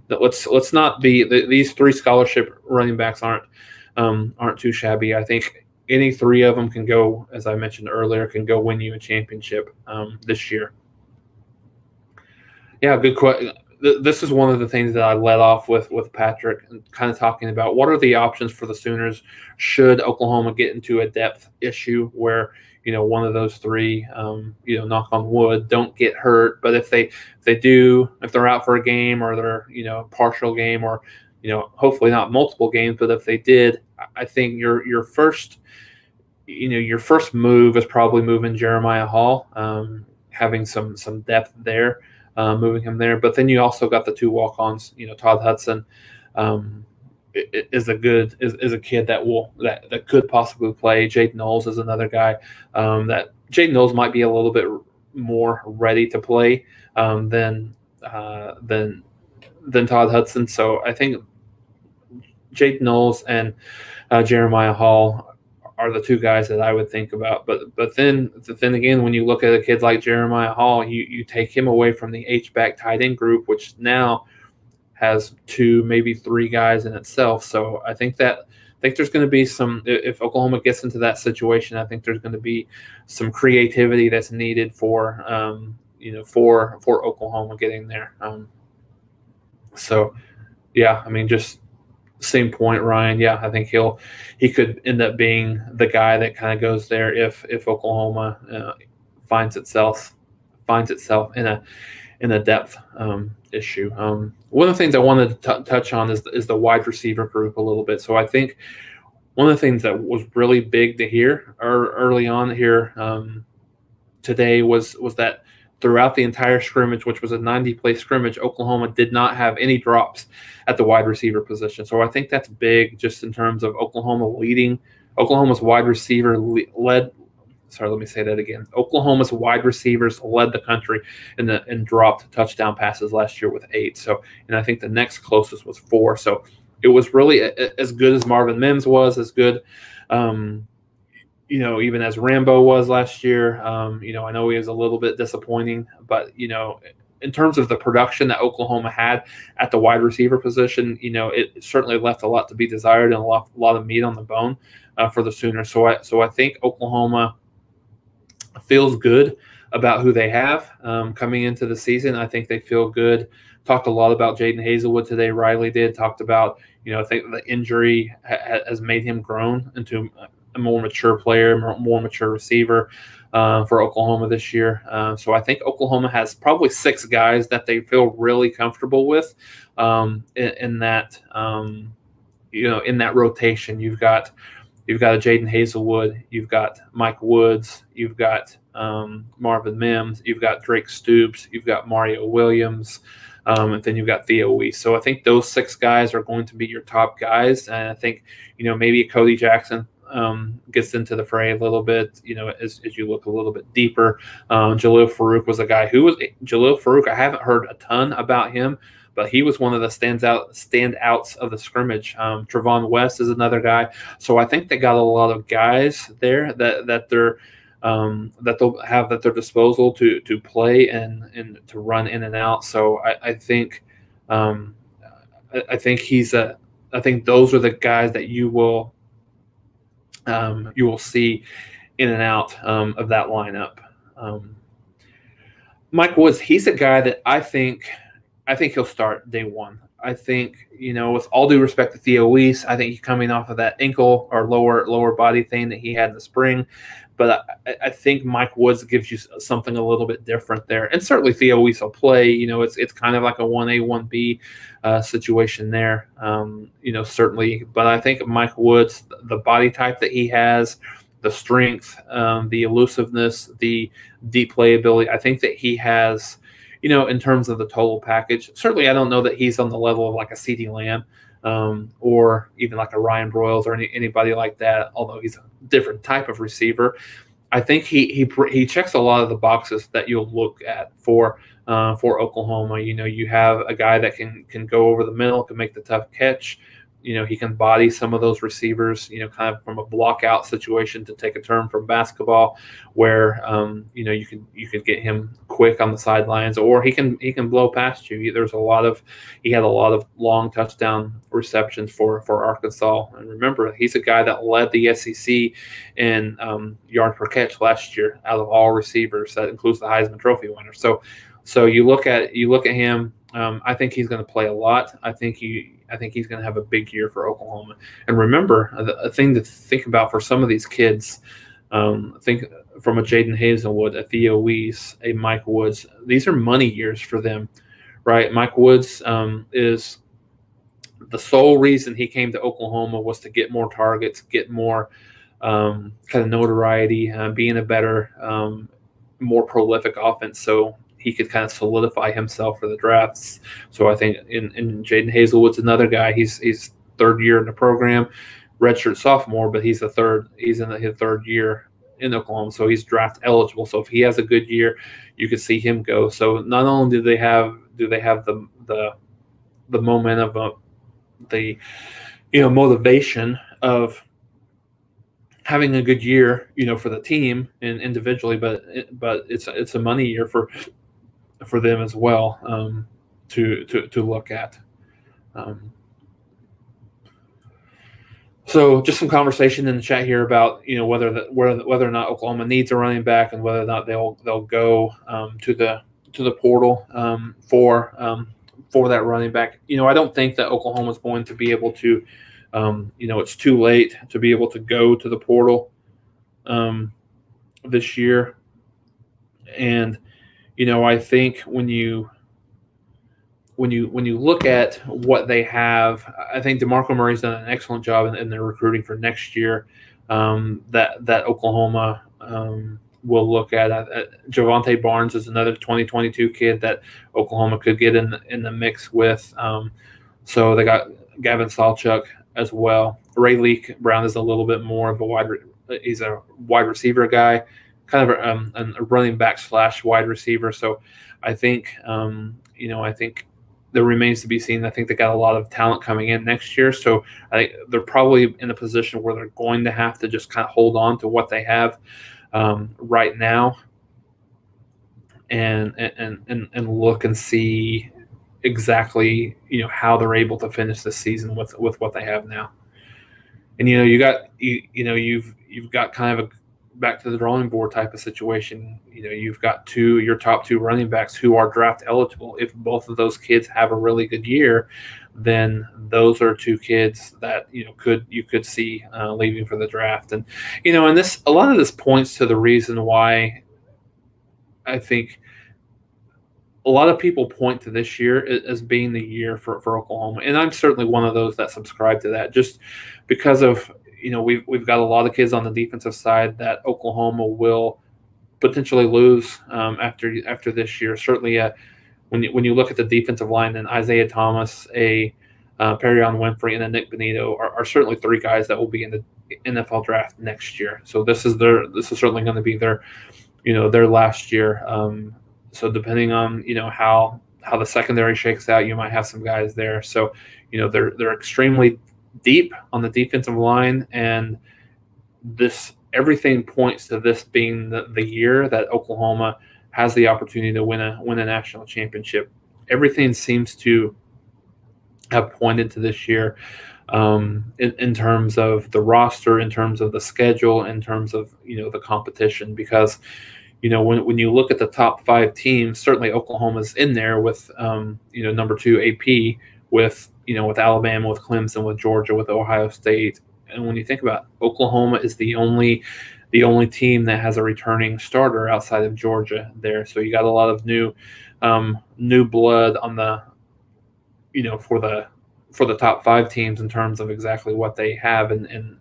Let's let's not be these three scholarship running backs aren't um, aren't too shabby. I think any three of them can go, as I mentioned earlier, can go win you a championship um, this year. Yeah, good question. This is one of the things that I led off with with Patrick, and kind of talking about what are the options for the Sooners should Oklahoma get into a depth issue where you know one of those three, um, you know, knock on wood, don't get hurt. But if they if they do, if they're out for a game or they're you know partial game or you know hopefully not multiple games, but if they did, I think your your first you know your first move is probably moving Jeremiah Hall, um, having some some depth there uh, moving him there. But then you also got the two walk-ons. You know, Todd Hudson um, is a good is, is a kid that will that that could possibly play. Jaden Knowles is another guy um, that Jaden Knowles might be a little bit more ready to play um, than uh, than than Todd Hudson. So I think Jaden Knowles and uh, Jeremiah Hall are the two guys that I would think about. But but then then again, when you look at a kid like Jeremiah Hall, you you take him away from the H back tight end group, which now has two maybe three guys in itself. So I think that I think there's going to be some if Oklahoma gets into that situation. I think there's going to be some creativity that's needed for um, you know for for Oklahoma getting there. Um, so yeah, I mean just same point, Ryan. Yeah, I think he'll he could end up being the guy that kind of goes there if if Oklahoma uh, finds itself finds itself in a in a depth um, issue. Um, one of the things I wanted to t- touch on is is the wide receiver group a little bit. So I think one of the things that was really big to hear or early on here um, today was was that throughout the entire scrimmage, which was a 90 play scrimmage, Oklahoma did not have any drops at the wide receiver position. So I think that's big just in terms of Oklahoma leading. Oklahoma's wide receiver led. Sorry, let me say that again. Oklahoma's wide receivers led the country in the and dropped touchdown passes last year with eight. So, and I think the next closest was four. So, it was really as good as Marvin Mims was, as good um, you know, even as Rambo was last year, um, you know, I know he was a little bit disappointing, but you know, in terms of the production that Oklahoma had at the wide receiver position, you know, it certainly left a lot to be desired and a lot, a lot of meat on the bone uh, for the Sooners. So I, so I think Oklahoma feels good about who they have um, coming into the season. I think they feel good. Talked a lot about Jadon Haselwood today. Riley did talked about you know I think the injury ha- has made him grown into a more mature player, more mature receiver uh, for Oklahoma this year. Uh, so I think Oklahoma has probably six guys that they feel really comfortable with um, in, in, that um, you know in that rotation. You've got you've got a Jadon Haselwood, you've got Mike Woods, you've got um, Marvin Mims, you've got Drake Stoops, you've got Mario Williams. Um, and then you've got Theo Wease. So I think those six guys are going to be your top guys. And I think, you know, maybe Cody Jackson um, gets into the fray a little bit, you know, as, as you look a little bit deeper. Um, Jalil Farooq was a guy who was Jalil Farooq. I haven't heard a ton about him, but he was one of the stands out standouts of the scrimmage. Um, Trevon West is another guy. So I think they got a lot of guys there that that they're um, that they'll have at their disposal to to play and and to run in and out. So I, I think um, I, I think he's a I think those are the guys that you will um, you will see in and out um, of that lineup. Um, Mike Woods, he's a guy that I think I think he'll start day one. I think you know, with all due respect to Theo Wease, I think he's coming off of that ankle or lower lower body thing that he had in the spring. But I, I think Mike Woods gives you something a little bit different there, and certainly Theo Wease will play. You know, it's it's kind of like a one A one B uh, situation there. Um, you know, certainly, but I think Mike Woods, the body type that he has, the strength, um, the elusiveness, the deep playability, I think that he has you know, in terms of the total package. Certainly, I don't know that he's on the level of like a CeeDee Lamb um, or even like a Ryan Broyles or any, anybody like that, although he's a different type of receiver. I think he he he checks a lot of the boxes that you'll look at for uh, for Oklahoma. You know, you have a guy that can can go over the middle, can make the tough catch you know he can body some of those receivers you know kind of from a block out situation to take a turn from basketball where um, you know you can you could get him quick on the sidelines or he can he can blow past you there's a lot of he had a lot of long touchdown receptions for for arkansas and remember he's a guy that led the sec in um, yards per catch last year out of all receivers that includes the heisman trophy winner so So you look at you look at him. Um, I think he's going to play a lot. I think he I think he's going to have a big year for Oklahoma. And remember, a, a thing to think about for some of these kids. Um, think from a Jadon Haselwood, a Theo Wease, a Mike Woods. These are money years for them, right? Mike Woods um, is the sole reason he came to Oklahoma was to get more targets, get more um, kind of notoriety, uh, being a better, um, more prolific offense. So he could kind of solidify himself for the drafts. So I think in, in Jadon Haselwood's another guy. He's he's third year in the program, redshirt sophomore, but he's the third. He's in the, his third year in Oklahoma, so he's draft eligible. So if he has a good year, you could see him go. So not only do they have do they have the the the momentum of the you know motivation of having a good year, you know, for the team and individually, but but it's it's a money year for for them as well um, to to to look at. Um, so just some conversation in the chat here about you know whether the, whether whether or not Oklahoma needs a running back and whether or not they'll they'll go um, to the to the portal um, for um, for that running back. You know, I don't think that Oklahoma is going to be able to. Um, you know, it's too late to be able to go to the portal um, this year, and you know, I think when you when you when you look at what they have, I think DeMarco Murray's done an excellent job in, in their recruiting for next year. Um, that that Oklahoma um, will look at. Uh, Jovantae Barnes is another 2022 kid that Oklahoma could get in in the mix with. Um, so they got Gavin Sawchuk as well. Raleek Brown is a little bit more of a wide. He's a wide receiver guy, kind of a, um, a running back slash wide receiver. So I think um, you know I think there remains to be seen. I think they got a lot of talent coming in next year, so I think they're probably in a position where they're going to have to just kind of hold on to what they have um, right now, and and and and look and see exactly you know how they're able to finish the season with with what they have now. And you know you got you you know you've you've got kind of a back to the drawing board type of situation. You know, you've got two your top two running backs who are draft eligible. If both of those kids have a really good year, then those are two kids that you know could you could see uh, leaving for the draft. And you know, and this a lot of this points to the reason why I think a lot of people point to this year as being the year for, for Oklahoma. And I'm certainly one of those that subscribe to that just because of you know, we've we've got a lot of kids on the defensive side that Oklahoma will potentially lose um, after after this year. Certainly, uh, when you, when you look at the defensive line, and Isaiah Thomas, a uh, Perrion Winfrey, and a Nik Bonitto are, are, certainly three guys that will be in the NFL draft next year. So this is their this is certainly going to be their you know their last year. Um, so depending on you know how how the secondary shakes out, you might have some guys there. So you know they're they're extremely deep on the defensive line, and this everything points to this being the, the year that Oklahoma has the opportunity to win a win a national championship. Everything seems to have pointed to this year um, in, in, terms of the roster, in terms of the schedule, in terms of you know the competition. Because you know when, when you look at the top five teams, certainly Oklahoma's in there with um, you know number two AP with you know, with Alabama, with Clemson, with Georgia, with Ohio State. And when you think about it, Oklahoma is the only the only team that has a returning starter outside of Georgia there. So you got a lot of new um, new blood on the you know for the for the top five teams in terms of exactly what they have and, and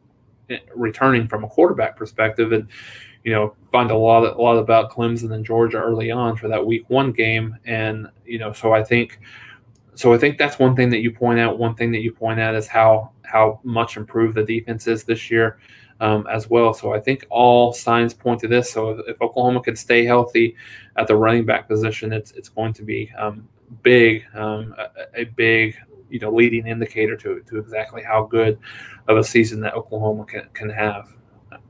returning from a quarterback perspective and you know find a lot a lot about Clemson and Georgia early on for that week one game and you know so I think so I think that's one thing that you point out. One thing that you point out is how how much improved the defense is this year um, as well. So I think all signs point to this. So if, Oklahoma could stay healthy at the running back position, it's it's going to be um, big, um, a, a, big you know leading indicator to to exactly how good of a season that Oklahoma can can have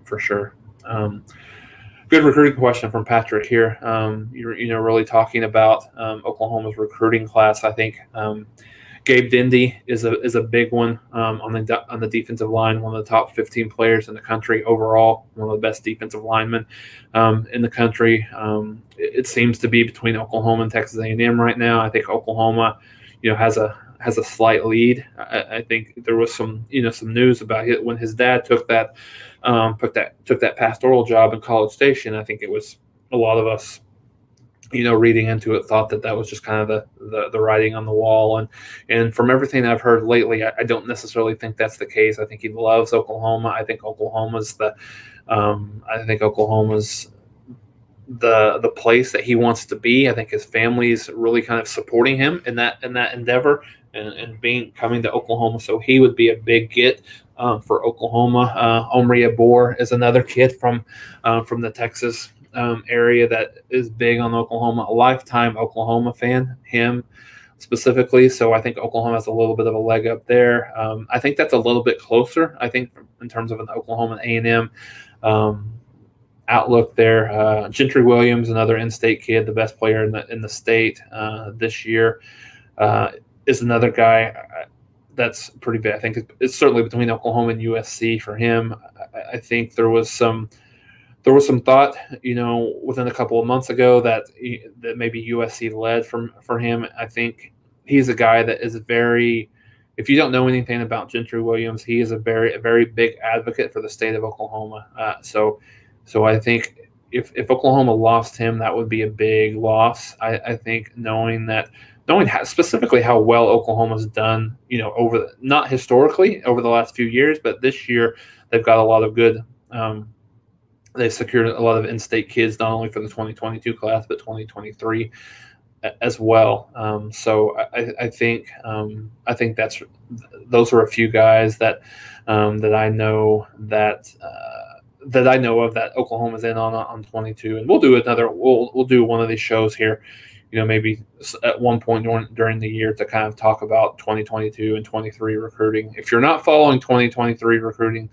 for sure. Good recruiting question from Patrick here. Um, you're you know really talking about um, Oklahoma's recruiting class. I think um, Gabe Dindy is a is a big one um, on the on the defensive line. One of the top 15 players in the country overall. One of the best defensive linemen um, in the country. Um, it, it, seems to be between Oklahoma and Texas A&M right now. I think Oklahoma, you know, has a has a slight lead. I, I think there was some you know some news about it when his dad took that um, took that took that pastoral job in College Station. I think it was a lot of us you know, reading into it, thought that that was just kind of the, the, the writing on the wall. And and from everything I've heard lately, I, I, don't necessarily think that's the case. I think he loves Oklahoma. I think Oklahoma's the, um, I think Oklahoma's the the place that he wants to be. I think his family's really kind of supporting him in that in that endeavor and, and being coming to Oklahoma. So he would be a big get. Um, for Oklahoma, uh, Omari Abor is another kid from uh, from the Texas um, area that is big on Oklahoma, a lifetime Oklahoma fan, him specifically. So I think Oklahoma has a little bit of a leg up there. Um, I think that's a little bit closer. I think in terms of an Oklahoma A and M um, outlook there. Uh, Gentry Williams, another in-state kid, the best player in the in the state uh, this year, uh, is another guy. That's pretty big. I think it's certainly between Oklahoma and USC for him. I, I think there was some there was some thought, you know, within a couple of months ago that that maybe USC led from for him. I think he's a guy that is very. If you don't know anything about Gentry Williams, he is a very a very big advocate for the state of Oklahoma. Uh, so, so I think if if Oklahoma lost him, that would be a big loss. I, I think knowing that knowing how, specifically how well Oklahoma's done, you know, over the, not historically over the last few years, but this year they've got a lot of good um, they secured a lot of in-state kids, not only for the 2022 class but 2023 as well. Um, so I, I think um, I think that's those are a few guys that um, that I know that uh, that I know of that Oklahoma's in on on 22, and we'll do another. We'll we'll do one of these shows here. You know, maybe at one point during, during the year to kind of talk about 2022 and 23 recruiting. If you're not following 2023 recruiting,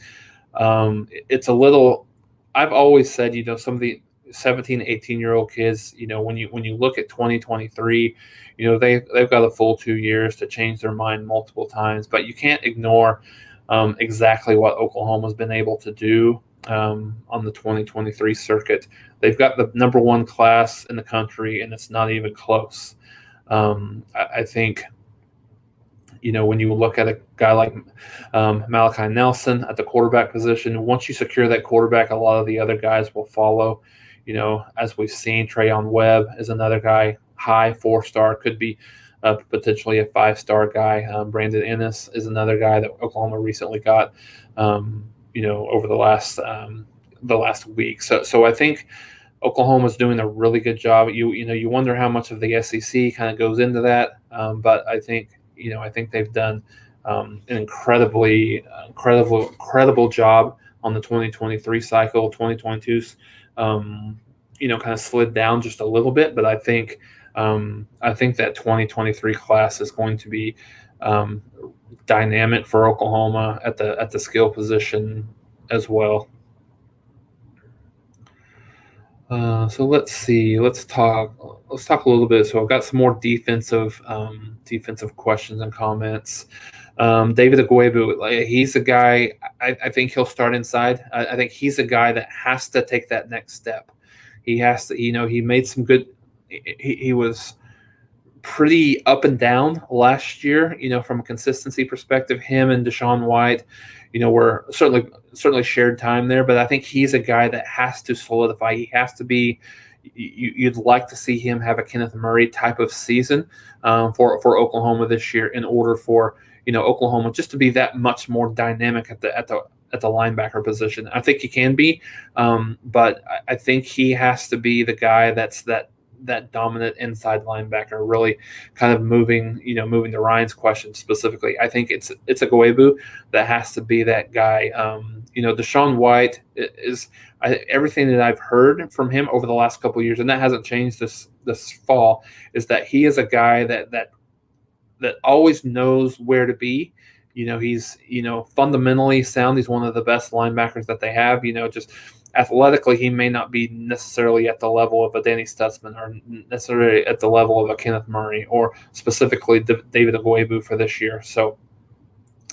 um, it's a little I've always said, you know, some of the 17, 18 year old kids, you know, when you when you look at 2023, you know, they they've got a full two years to change their mind multiple times, but you can't ignore um, exactly what Oklahoma's been able to do um, on the 2023 circuit. They've got the number one class in the country, and it's not even close. Um, I, I think you know, when you look at a guy like um, Malachi Nelson at the quarterback position, once you secure that quarterback, a lot of the other guys will follow. You know, as we've seen, Treyaun Webb is another guy, high four star, could be uh, potentially a five star guy. Um, Brandon Inniss is another guy that Oklahoma recently got. Um, you know, over the last um, the last week. So, so I think. Oklahoma's doing a really good job. You you know you wonder how much of the SEC kind of goes into that, um, but I think you know, I think they've done um, an incredibly, incredible, incredible job on the 2023 cycle. 2022's, um, you know, kind of slid down just a little bit, but I think, um, I think that 2023 class is going to be um, dynamic for Oklahoma at the at the skill position as well. Uh, so let's see. Let's talk. Let's talk a little bit. So I've got some more defensive um, defensive questions and comments. Um, David like, he's a guy. I, I, think he'll start inside. I, I, think he's a guy that has to take that next step. He has to. You know, he made some good. He, he was pretty up and down last year. You know, from a consistency perspective, him and DaShaun White you know, we're certainly certainly shared time there, but I think he's a guy that has to solidify. He has to be. You, would like to see him have a Kenneth Murray type of season um, for for Oklahoma this year in order for you know Oklahoma just to be that much more dynamic at the at the at the linebacker position. I think he can be, um, but I think he has to be the guy that's that that dominant inside linebacker, really kind of moving, you know, moving to Ryan's question specifically. I think it's it's Ugwoegbu that has to be that guy. Um, you know, DaShaun White is I, everything that I've heard from him over the last couple years, and that hasn't changed this this fall, is that he is a guy that that that always knows where to be. You know, he's you know fundamentally sound. He's one of the best linebackers that they have. You know, just athletically, he may not be necessarily at the level of a Danny Stutsman or necessarily at the level of a Kenneth Murray or specifically David Ugwoegbu for this year. So,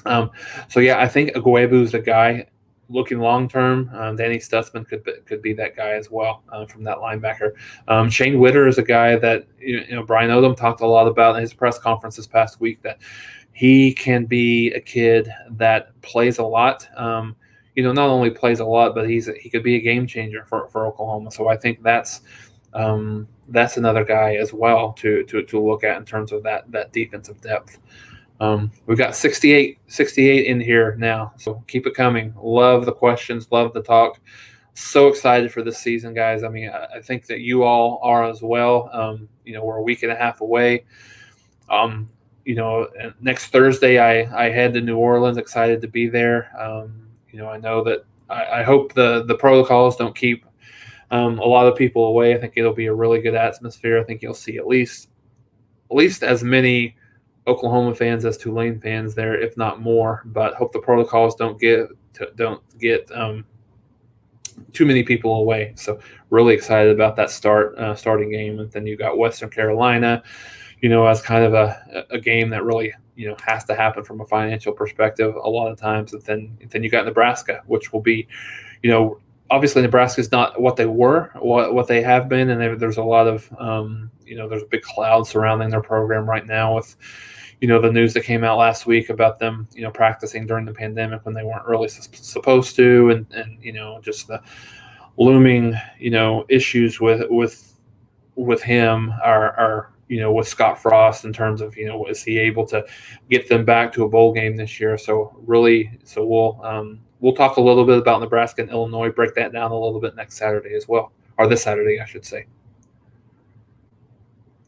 um, so yeah, I think Ugwoegbu is the guy looking long term. Um, Danny Stutsman could be, could be that guy as well uh, from that linebacker. Um, Shane Whitter is a guy that you know Brian Odom talked a lot about in his press conference this past week that he can be a kid that plays a lot. Um, you know, not only plays a lot, but he's he could be a game changer for, for Oklahoma. So I think that's um, that's another guy as well to, to to look at in terms of that that defensive depth. Um, we've got 68, 68 in here now, so keep it coming. Love the questions, love the talk. So excited for this season, guys. I mean, I, I think that you all are as well. Um, you know, we're a week and a half away. Um, you know, next Thursday I, I head to New Orleans, excited to be there. Um, you know, I know that I, I, hope the the protocols don't keep um, a lot of people away. I think it'll be a really good atmosphere. I think you'll see at least at least as many Oklahoma fans as Tulane fans there, if not more. But hope the protocols don't get don't get um, too many people away. So really excited about that start uh, starting game, and then you got Western Carolina you know, as kind of a, a game that really, you know, has to happen from a financial perspective a lot of times. And then, then you got Nebraska, which will be, you know, obviously Nebraska is not what they were, what, what they have been. And they, there's a lot of, um, you know, there's a big cloud surrounding their program right now with, you know, the news that came out last week about them, you know, practicing during the pandemic when they weren't really su- supposed to. And, and, you know, just the looming, you know, issues with, with, with him are, are you know, with Scott Frost in terms of, you know, is he able to get them back to a bowl game this year? So really, so we'll um, we'll talk a little bit about Nebraska and Illinois, break that down a little bit next Saturday as well, or this Saturday, I should say.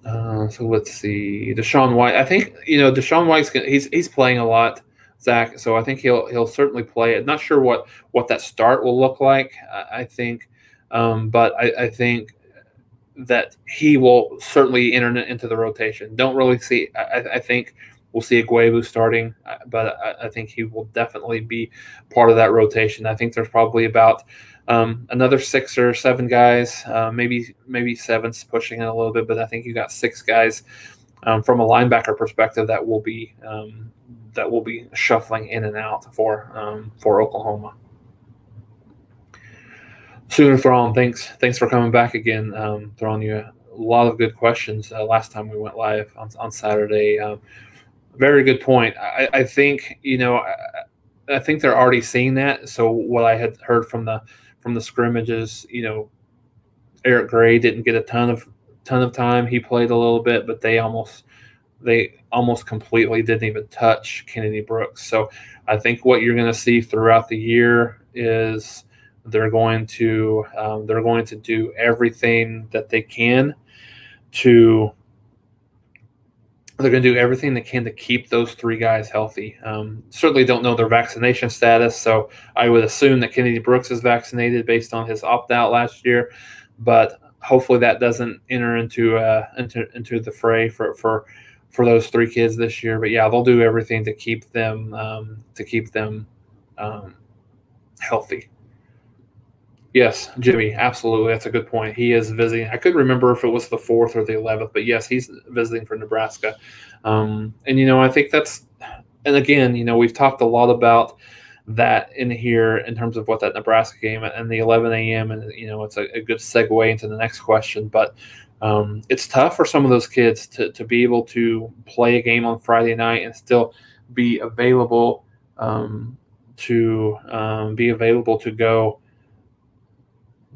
Uh, so let's see, DaShaun White. I think you know DaShaun White's gonna, he's he's playing a lot, Zach. So I think he'll he'll certainly play it. Not sure what what that start will look like. I, I think, um, but I, I think that he will certainly enter into the rotation. Don't really see. I, I think we'll see Ugwoegbu starting, uh, but I, I, think he will definitely be part of that rotation. I think there's probably about um, another six or seven guys, uh, maybe maybe seven's pushing it a little bit, but I think you got six guys um, from a linebacker perspective that will be um, that will be shuffling in and out for um, for Oklahoma. Sooner Thrawn, thanks thanks for coming back again. Um, Thrawn, you a lot of good questions uh, last time we went live on, on Saturday. Um, very good point. I, I think you know I, I, think they're already seeing that. So what I had heard from the from the scrimmages, you know, Eric Gray didn't get a ton of ton of time. He played a little bit, but they almost they almost completely didn't even touch Kennedy Brooks. So I think what you're going to see throughout the year is they're going to um, they're going to do everything that they can to they're going to do everything they can to keep those three guys healthy. Um, certainly don't know their vaccination status, so I would assume that Kennedy Brooks is vaccinated based on his opt out last year, but hopefully that doesn't enter into uh, into into the fray for for for those three kids this year. But yeah, they'll do everything to keep them um, to keep them um, healthy. Yes, Jimmy, absolutely. That's a good point. He is visiting. I couldn't remember if it was the fourth or the eleventh, but yes, he's visiting for Nebraska. Um, and you know, I think that's, and again, you know, we've talked a lot about that in here in terms of what that Nebraska game and the 11 a.m. and you know, it's a, a good segue into the next question. But um, it's tough for some of those kids to to be able to play a game on Friday night and still be available um, to um, be available to go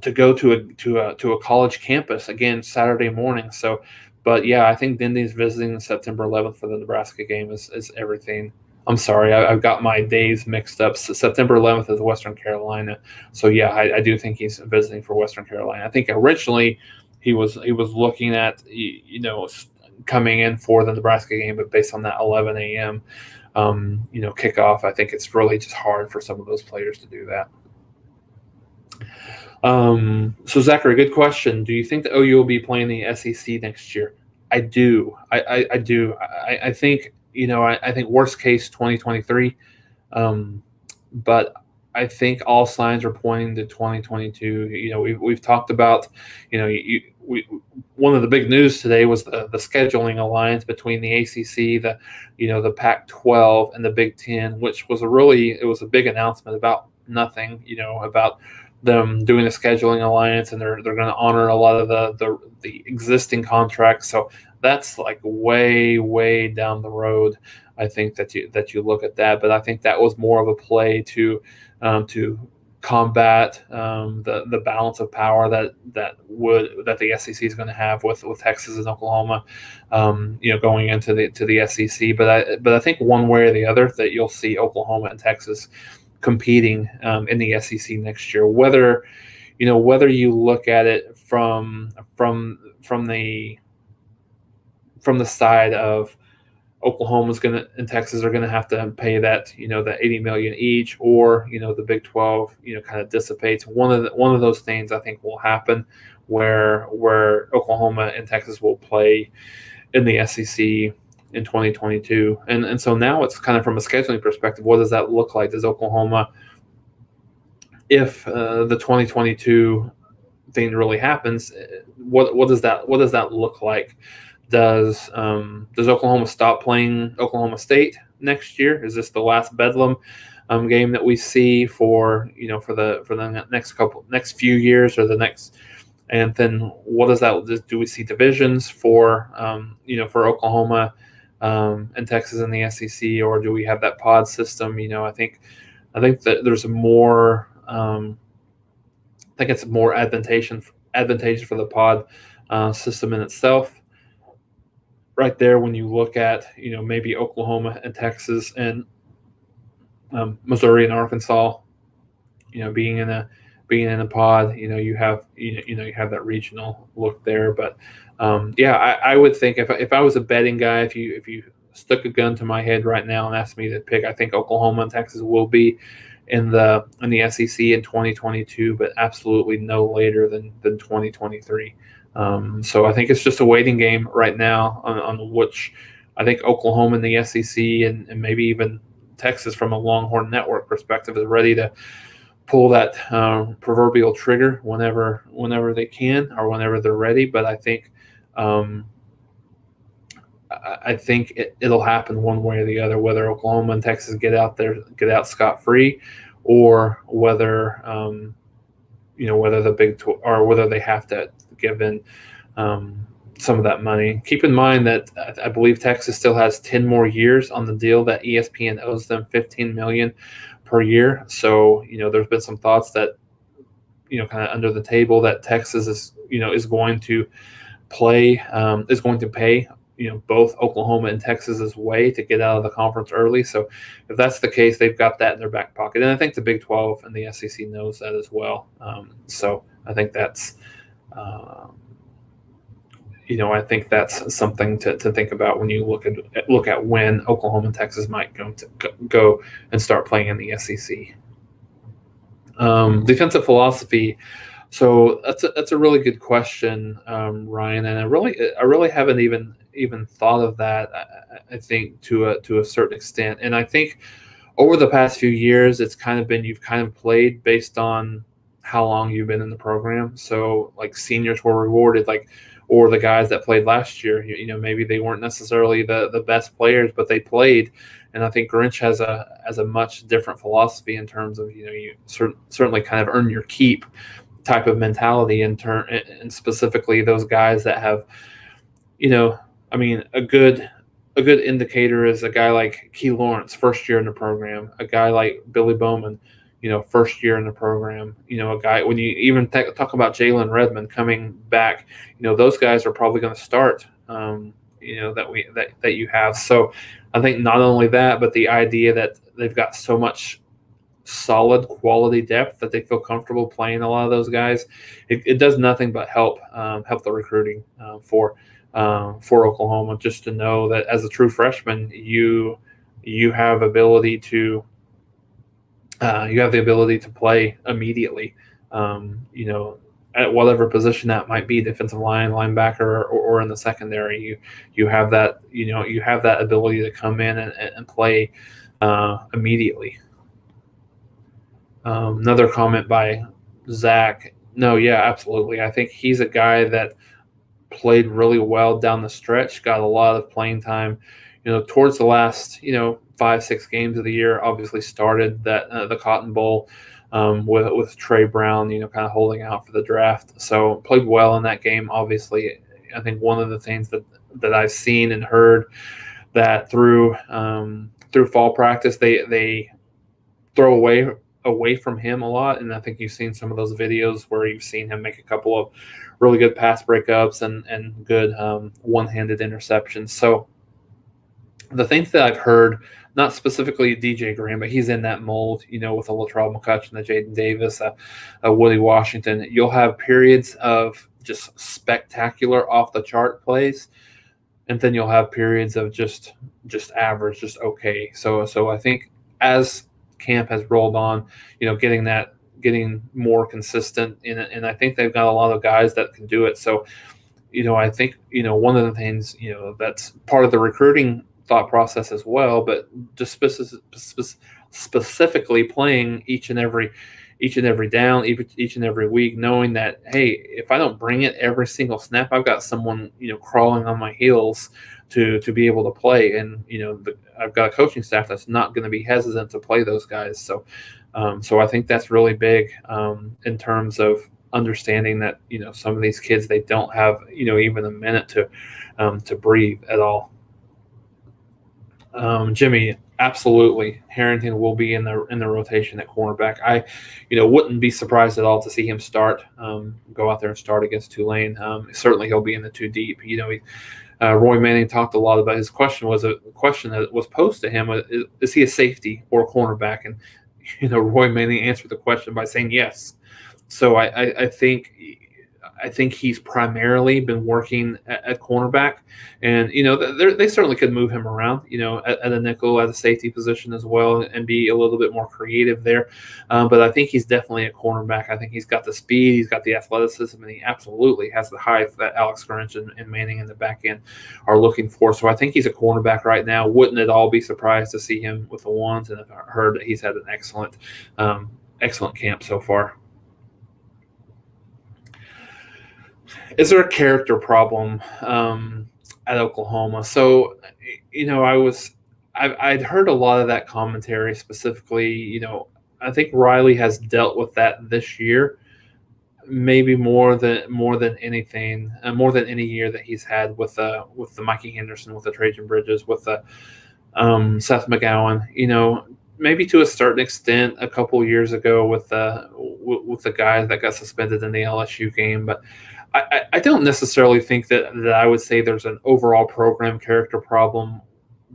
to go to a to a to a college campus again Saturday morning. So, but yeah, I think Dindy's visiting September 11th for the Nebraska game is is everything. I'm sorry, I, have got my days mixed up. So September 11th is Western Carolina. So yeah, I, I, do think he's visiting for Western Carolina. I think originally he was he was looking at you know coming in for the Nebraska game, but based on that 11 a.m. Um, you know kickoff, I think it's really just hard for some of those players to do that. Um, so Zachary, good question. Do you think the OU will be playing the SEC next year? I do. I, I, I do. I, I, think you know. I, I, think worst case 2023, um, but I think all signs are pointing to 2022. You know, we've, we've talked about, you know, you, we, one of the big news today was the, the scheduling alliance between the ACC, the, you know, the Pac-12 and the Big Ten, which was a really, it was a big announcement about nothing, you know, about them doing a scheduling alliance and they're, they're going to honor a lot of the, the, the existing contracts. So that's like way, way down the road. I think that you that you look at that, but I think that was more of a play to um, to combat um, the the balance of power that that would that the SEC is going to have with with Texas and Oklahoma, um, you know, going into the to the SEC. But I but I think one way or the other that you'll see Oklahoma and Texas competing um, in the SEC next year. Whether you know whether you look at it from from from the from the side of Oklahoma's going to and Texas are going to have to pay that you know the 80 million each, or you know the Big 12 you know kind of dissipates. One of the, one of those things I think will happen where where Oklahoma and Texas will play in the SEC in 2022, and and so now it's kind of from a scheduling perspective, what does that look like? Does Oklahoma, if uh, the 2022 thing really happens, what what does that what does that look like? Does um, does Oklahoma stop playing Oklahoma State next year? Is this the last Bedlam um, game that we see for you know for the for the next couple next few years or the next? And then what does that do? We see divisions for um, you know for Oklahoma um, Texas and the SEC, or do we have that pod system? You know, I think I think that there's a more um, I think it's more advantageous advantageous for the pod uh, system in itself right there when you look at you know maybe Oklahoma and Texas and um, Missouri and Arkansas, you know being in a being in a pod, you know you have you know you have that regional look there. But um, yeah, I, I, would think if if I was a betting guy, if you if you stuck a gun to my head right now and asked me to pick, I think Oklahoma and Texas will be in the in the SEC in 2022, but absolutely no later than than 2023. Um, so I think it's just a waiting game right now on, on which I think Oklahoma and the SEC and, and, maybe even Texas from a Longhorn Network perspective is ready to pull that uh, proverbial trigger whenever whenever they can or whenever they're ready. But I think um, I think it, will happen one way or the other, whether Oklahoma and Texas get out there get out scot free, or whether um, you know whether the big tw- or whether they have to given um, some of that money. Keep in mind that I believe Texas still has 10 more years on the deal that ESPN owes them 15 million per year. So, you know, there's been some thoughts that, you know, kind of under the table that Texas is, you know, is going to play, um, is going to pay, you know, both Oklahoma and Texas's way to get out of the conference early. So if that's the case, they've got that in their back pocket. And I think the Big 12 and the SEC knows that as well. Um, so I think that's, um, you know, I think that's something to, to think about when you look at look at when Oklahoma and Texas might go to go and start playing in the SEC. Um, defensive philosophy. So that's a, that's a really good question, um, Ryan, and I really I really haven't even even thought of that. I, I think to a to a certain extent, and I think over the past few years, it's kind of been you've kind of played based on how long you've been in the program. So like seniors were rewarded, like or the guys that played last year. You, you, know, maybe they weren't necessarily the the best players, but they played. And I think Grinch has a has a much different philosophy in terms of you know you cer- certainly kind of earn your keep type of mentality in turn and specifically those guys that have you know I mean a good a good indicator is a guy like Key Lawrence, first year in the program, a guy like Billy Bowman, you know, first year in the program. You know, a guy when you even talk about Jalen Redmond coming back, you know, those guys are probably going to start. Um, you know that we that that you have. So I think not only that, but the idea that they've got so much solid quality depth that they feel comfortable playing a lot of those guys. It, it does nothing but help um, help the recruiting uh, for uh, for Oklahoma. Just to know that as a true freshman, you you have ability to uh, you have the ability to play immediately. Um, you know, at whatever position that might be, defensive line, linebacker, or, or, in the secondary, you you have that you know you have that ability to come in and, and play uh, immediately. Um, another comment by Zach. No, yeah, absolutely. I think he's a guy that played really well down the stretch, got a lot of playing time. You know, towards the last, you know, five six games of the year, obviously started that uh, the Cotton Bowl um, with with Tre Brown, you know, kind of holding out for the draft. So played well in that game. Obviously, I think one of the things that that I've seen and heard that through um, through fall practice, they they throw away away from him a lot, and I think you've seen some of those videos where you've seen him make a couple of really good pass breakups and and good um, one handed interceptions. So the things that I've heard, not specifically DJ Graham, but he's in that mold, you know, with a Latrell McCutchin, a Jaden Davis, a, a Woodi Washington. You'll have periods of just spectacular off the chart plays and then you'll have periods of just just average just okay so so i think as camp has rolled on you know getting that getting more consistent in it and i think they've got a lot of guys that can do it. So you know i think you know one of the things you know that's part of the recruiting thought process as well but just specific, specifically playing each and every each and every down, each, each and every week, knowing that hey, if I don't bring it every single snap, I've got someone you know crawling on my heels to to be able to play, and you know the, I've got a coaching staff that's not going to be hesitant to play those guys. So, um, so I think that's really big um, in terms of understanding that you know some of these kids they don't have you know even a minute to um, to breathe at all. Um, Jimmy, absolutely Harrington will be in the in the rotation at cornerback. I, you know, wouldn't be surprised at all to see him start, um, go out there and start against Tulane. Um, certainly, he'll be in the two deep. You know, he, uh, Roy Manning talked a lot about his question was a question that was posed to him: is, is he a safety or a cornerback? And <laughs> you know, Roy Manning answered the question by saying yes. So I, I, I think I think he's primarily been working at, at cornerback, and you know they certainly could move him around, you know, at, at, a nickel, at a safety position as well, and be a little bit more creative there. Um, but I think he's definitely a cornerback. I think he's got the speed, he's got the athleticism, and he absolutely has the height that Alex Grinch and, and Manning in the back end are looking for. So I think he's a cornerback right now. Wouldn't at all be surprised to see him with the ones, and I've heard that he's had an excellent, um, excellent camp so far. Is there a character problem um, at Oklahoma? So, you know, I was I, would heard a lot of that commentary specifically. You know, I think Riley has dealt with that this year, maybe more than more than anything, uh, more than any year that he's had with uh with the Mikey Henderson, with the Trejan Bridges, with the um, Seth McGowan. You know, maybe to a certain extent, a couple years ago with the with the guys that got suspended in the LSU game, but I, I don't necessarily think that, that I would say there's an overall program character problem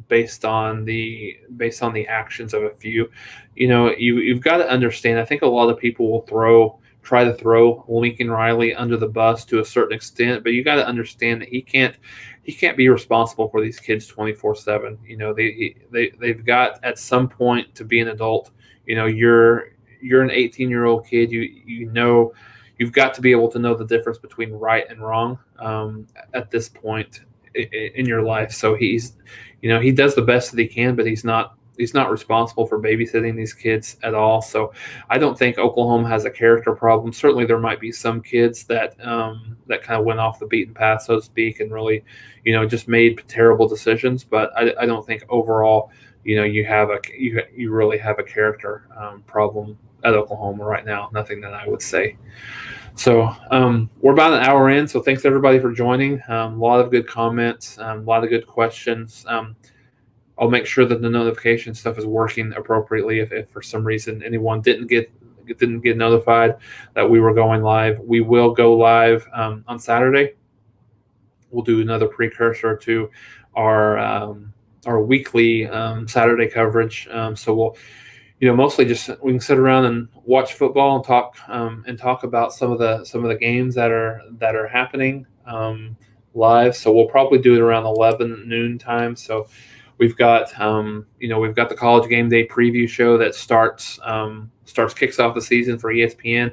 based on the based on the actions of a few. You know, you you've got to understand. I think a lot of people will throw try to throw Lincoln Riley under the bus to a certain extent, but you got to understand that he can't he can't be responsible for these kids 24/7. You know, they they they've got at some point to be an adult. You know, you're you're an 18 year old kid. You you know you've got to be able to know the difference between right and wrong um, at this point in your life. So he's, you know, he does the best that he can, but he's not he's not responsible for babysitting these kids at all. So I don't think Oklahoma has a character problem. Certainly, there might be some kids that um, that kind of went off the beaten path, so to speak, and really, you know, just made terrible decisions. But I, I don't think overall, you know, you have a you you really have a character um, problem at Oklahoma right now. Nothing that I would say. So um, we're about an hour in. So thanks everybody for joining. Um, a lot of good comments, um, a lot of good questions. Um, I'll make sure that the notification stuff is working appropriately. If, if for some reason anyone didn't get didn't get notified that we were going live, we will go live um, on Saturday. We'll do another precursor to our um, our weekly Saturday coverage. so we'll you know, mostly just we can sit around and watch football and talk um, and talk about some of the some of the games that are that are happening um, live. So we'll probably do it around eleven noon time. So we've got um, you know we've got the college game day preview show that starts um, starts kicks off the season for ESPN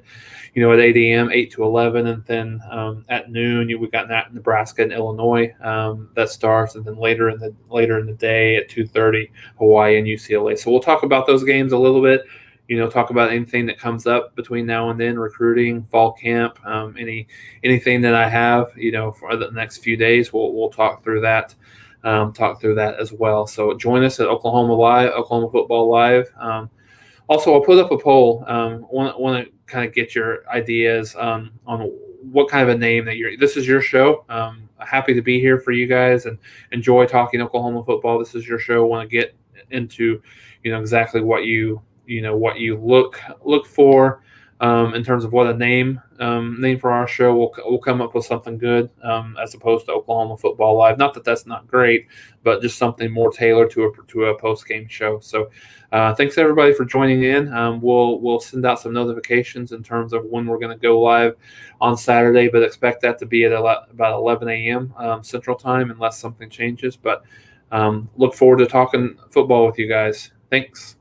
you know, at 8 a.m., 8 to 11, and then um, at noon you, we've got that in Nebraska and Illinois um, that starts, and then later in the later in the day at 2:30, Hawaii and UCLA. So we'll talk about those games a little bit. you know, talk about anything that comes up between now and then, recruiting, fall camp, um, any anything that I have, you know, for the next few days. We'll we'll talk through that, um, talk through that as well. So join us at Oklahoma Live, Oklahoma Football Live. Also, I'll put up a poll. Um, want want to kind of get your ideas um, on what kind of a name that you're. This is your show. Um, happy to be here for you guys and enjoy talking Oklahoma football. This is your show. Want to get into, you know, exactly what you you know what you look look for um, in terms of what a name um, name for our show. We'll, we'll come up with something good um, as opposed to Oklahoma Football Live. Not that that's not great, but just something more tailored to a to a post game show. So, uh, thanks everybody for joining in. Um, we'll we'll send out some notifications in terms of when we're going to go live on Saturday, but expect that to be at about 11 a.m. Um, Central Time, unless something changes. But um, look forward to talking football with you guys. Thanks.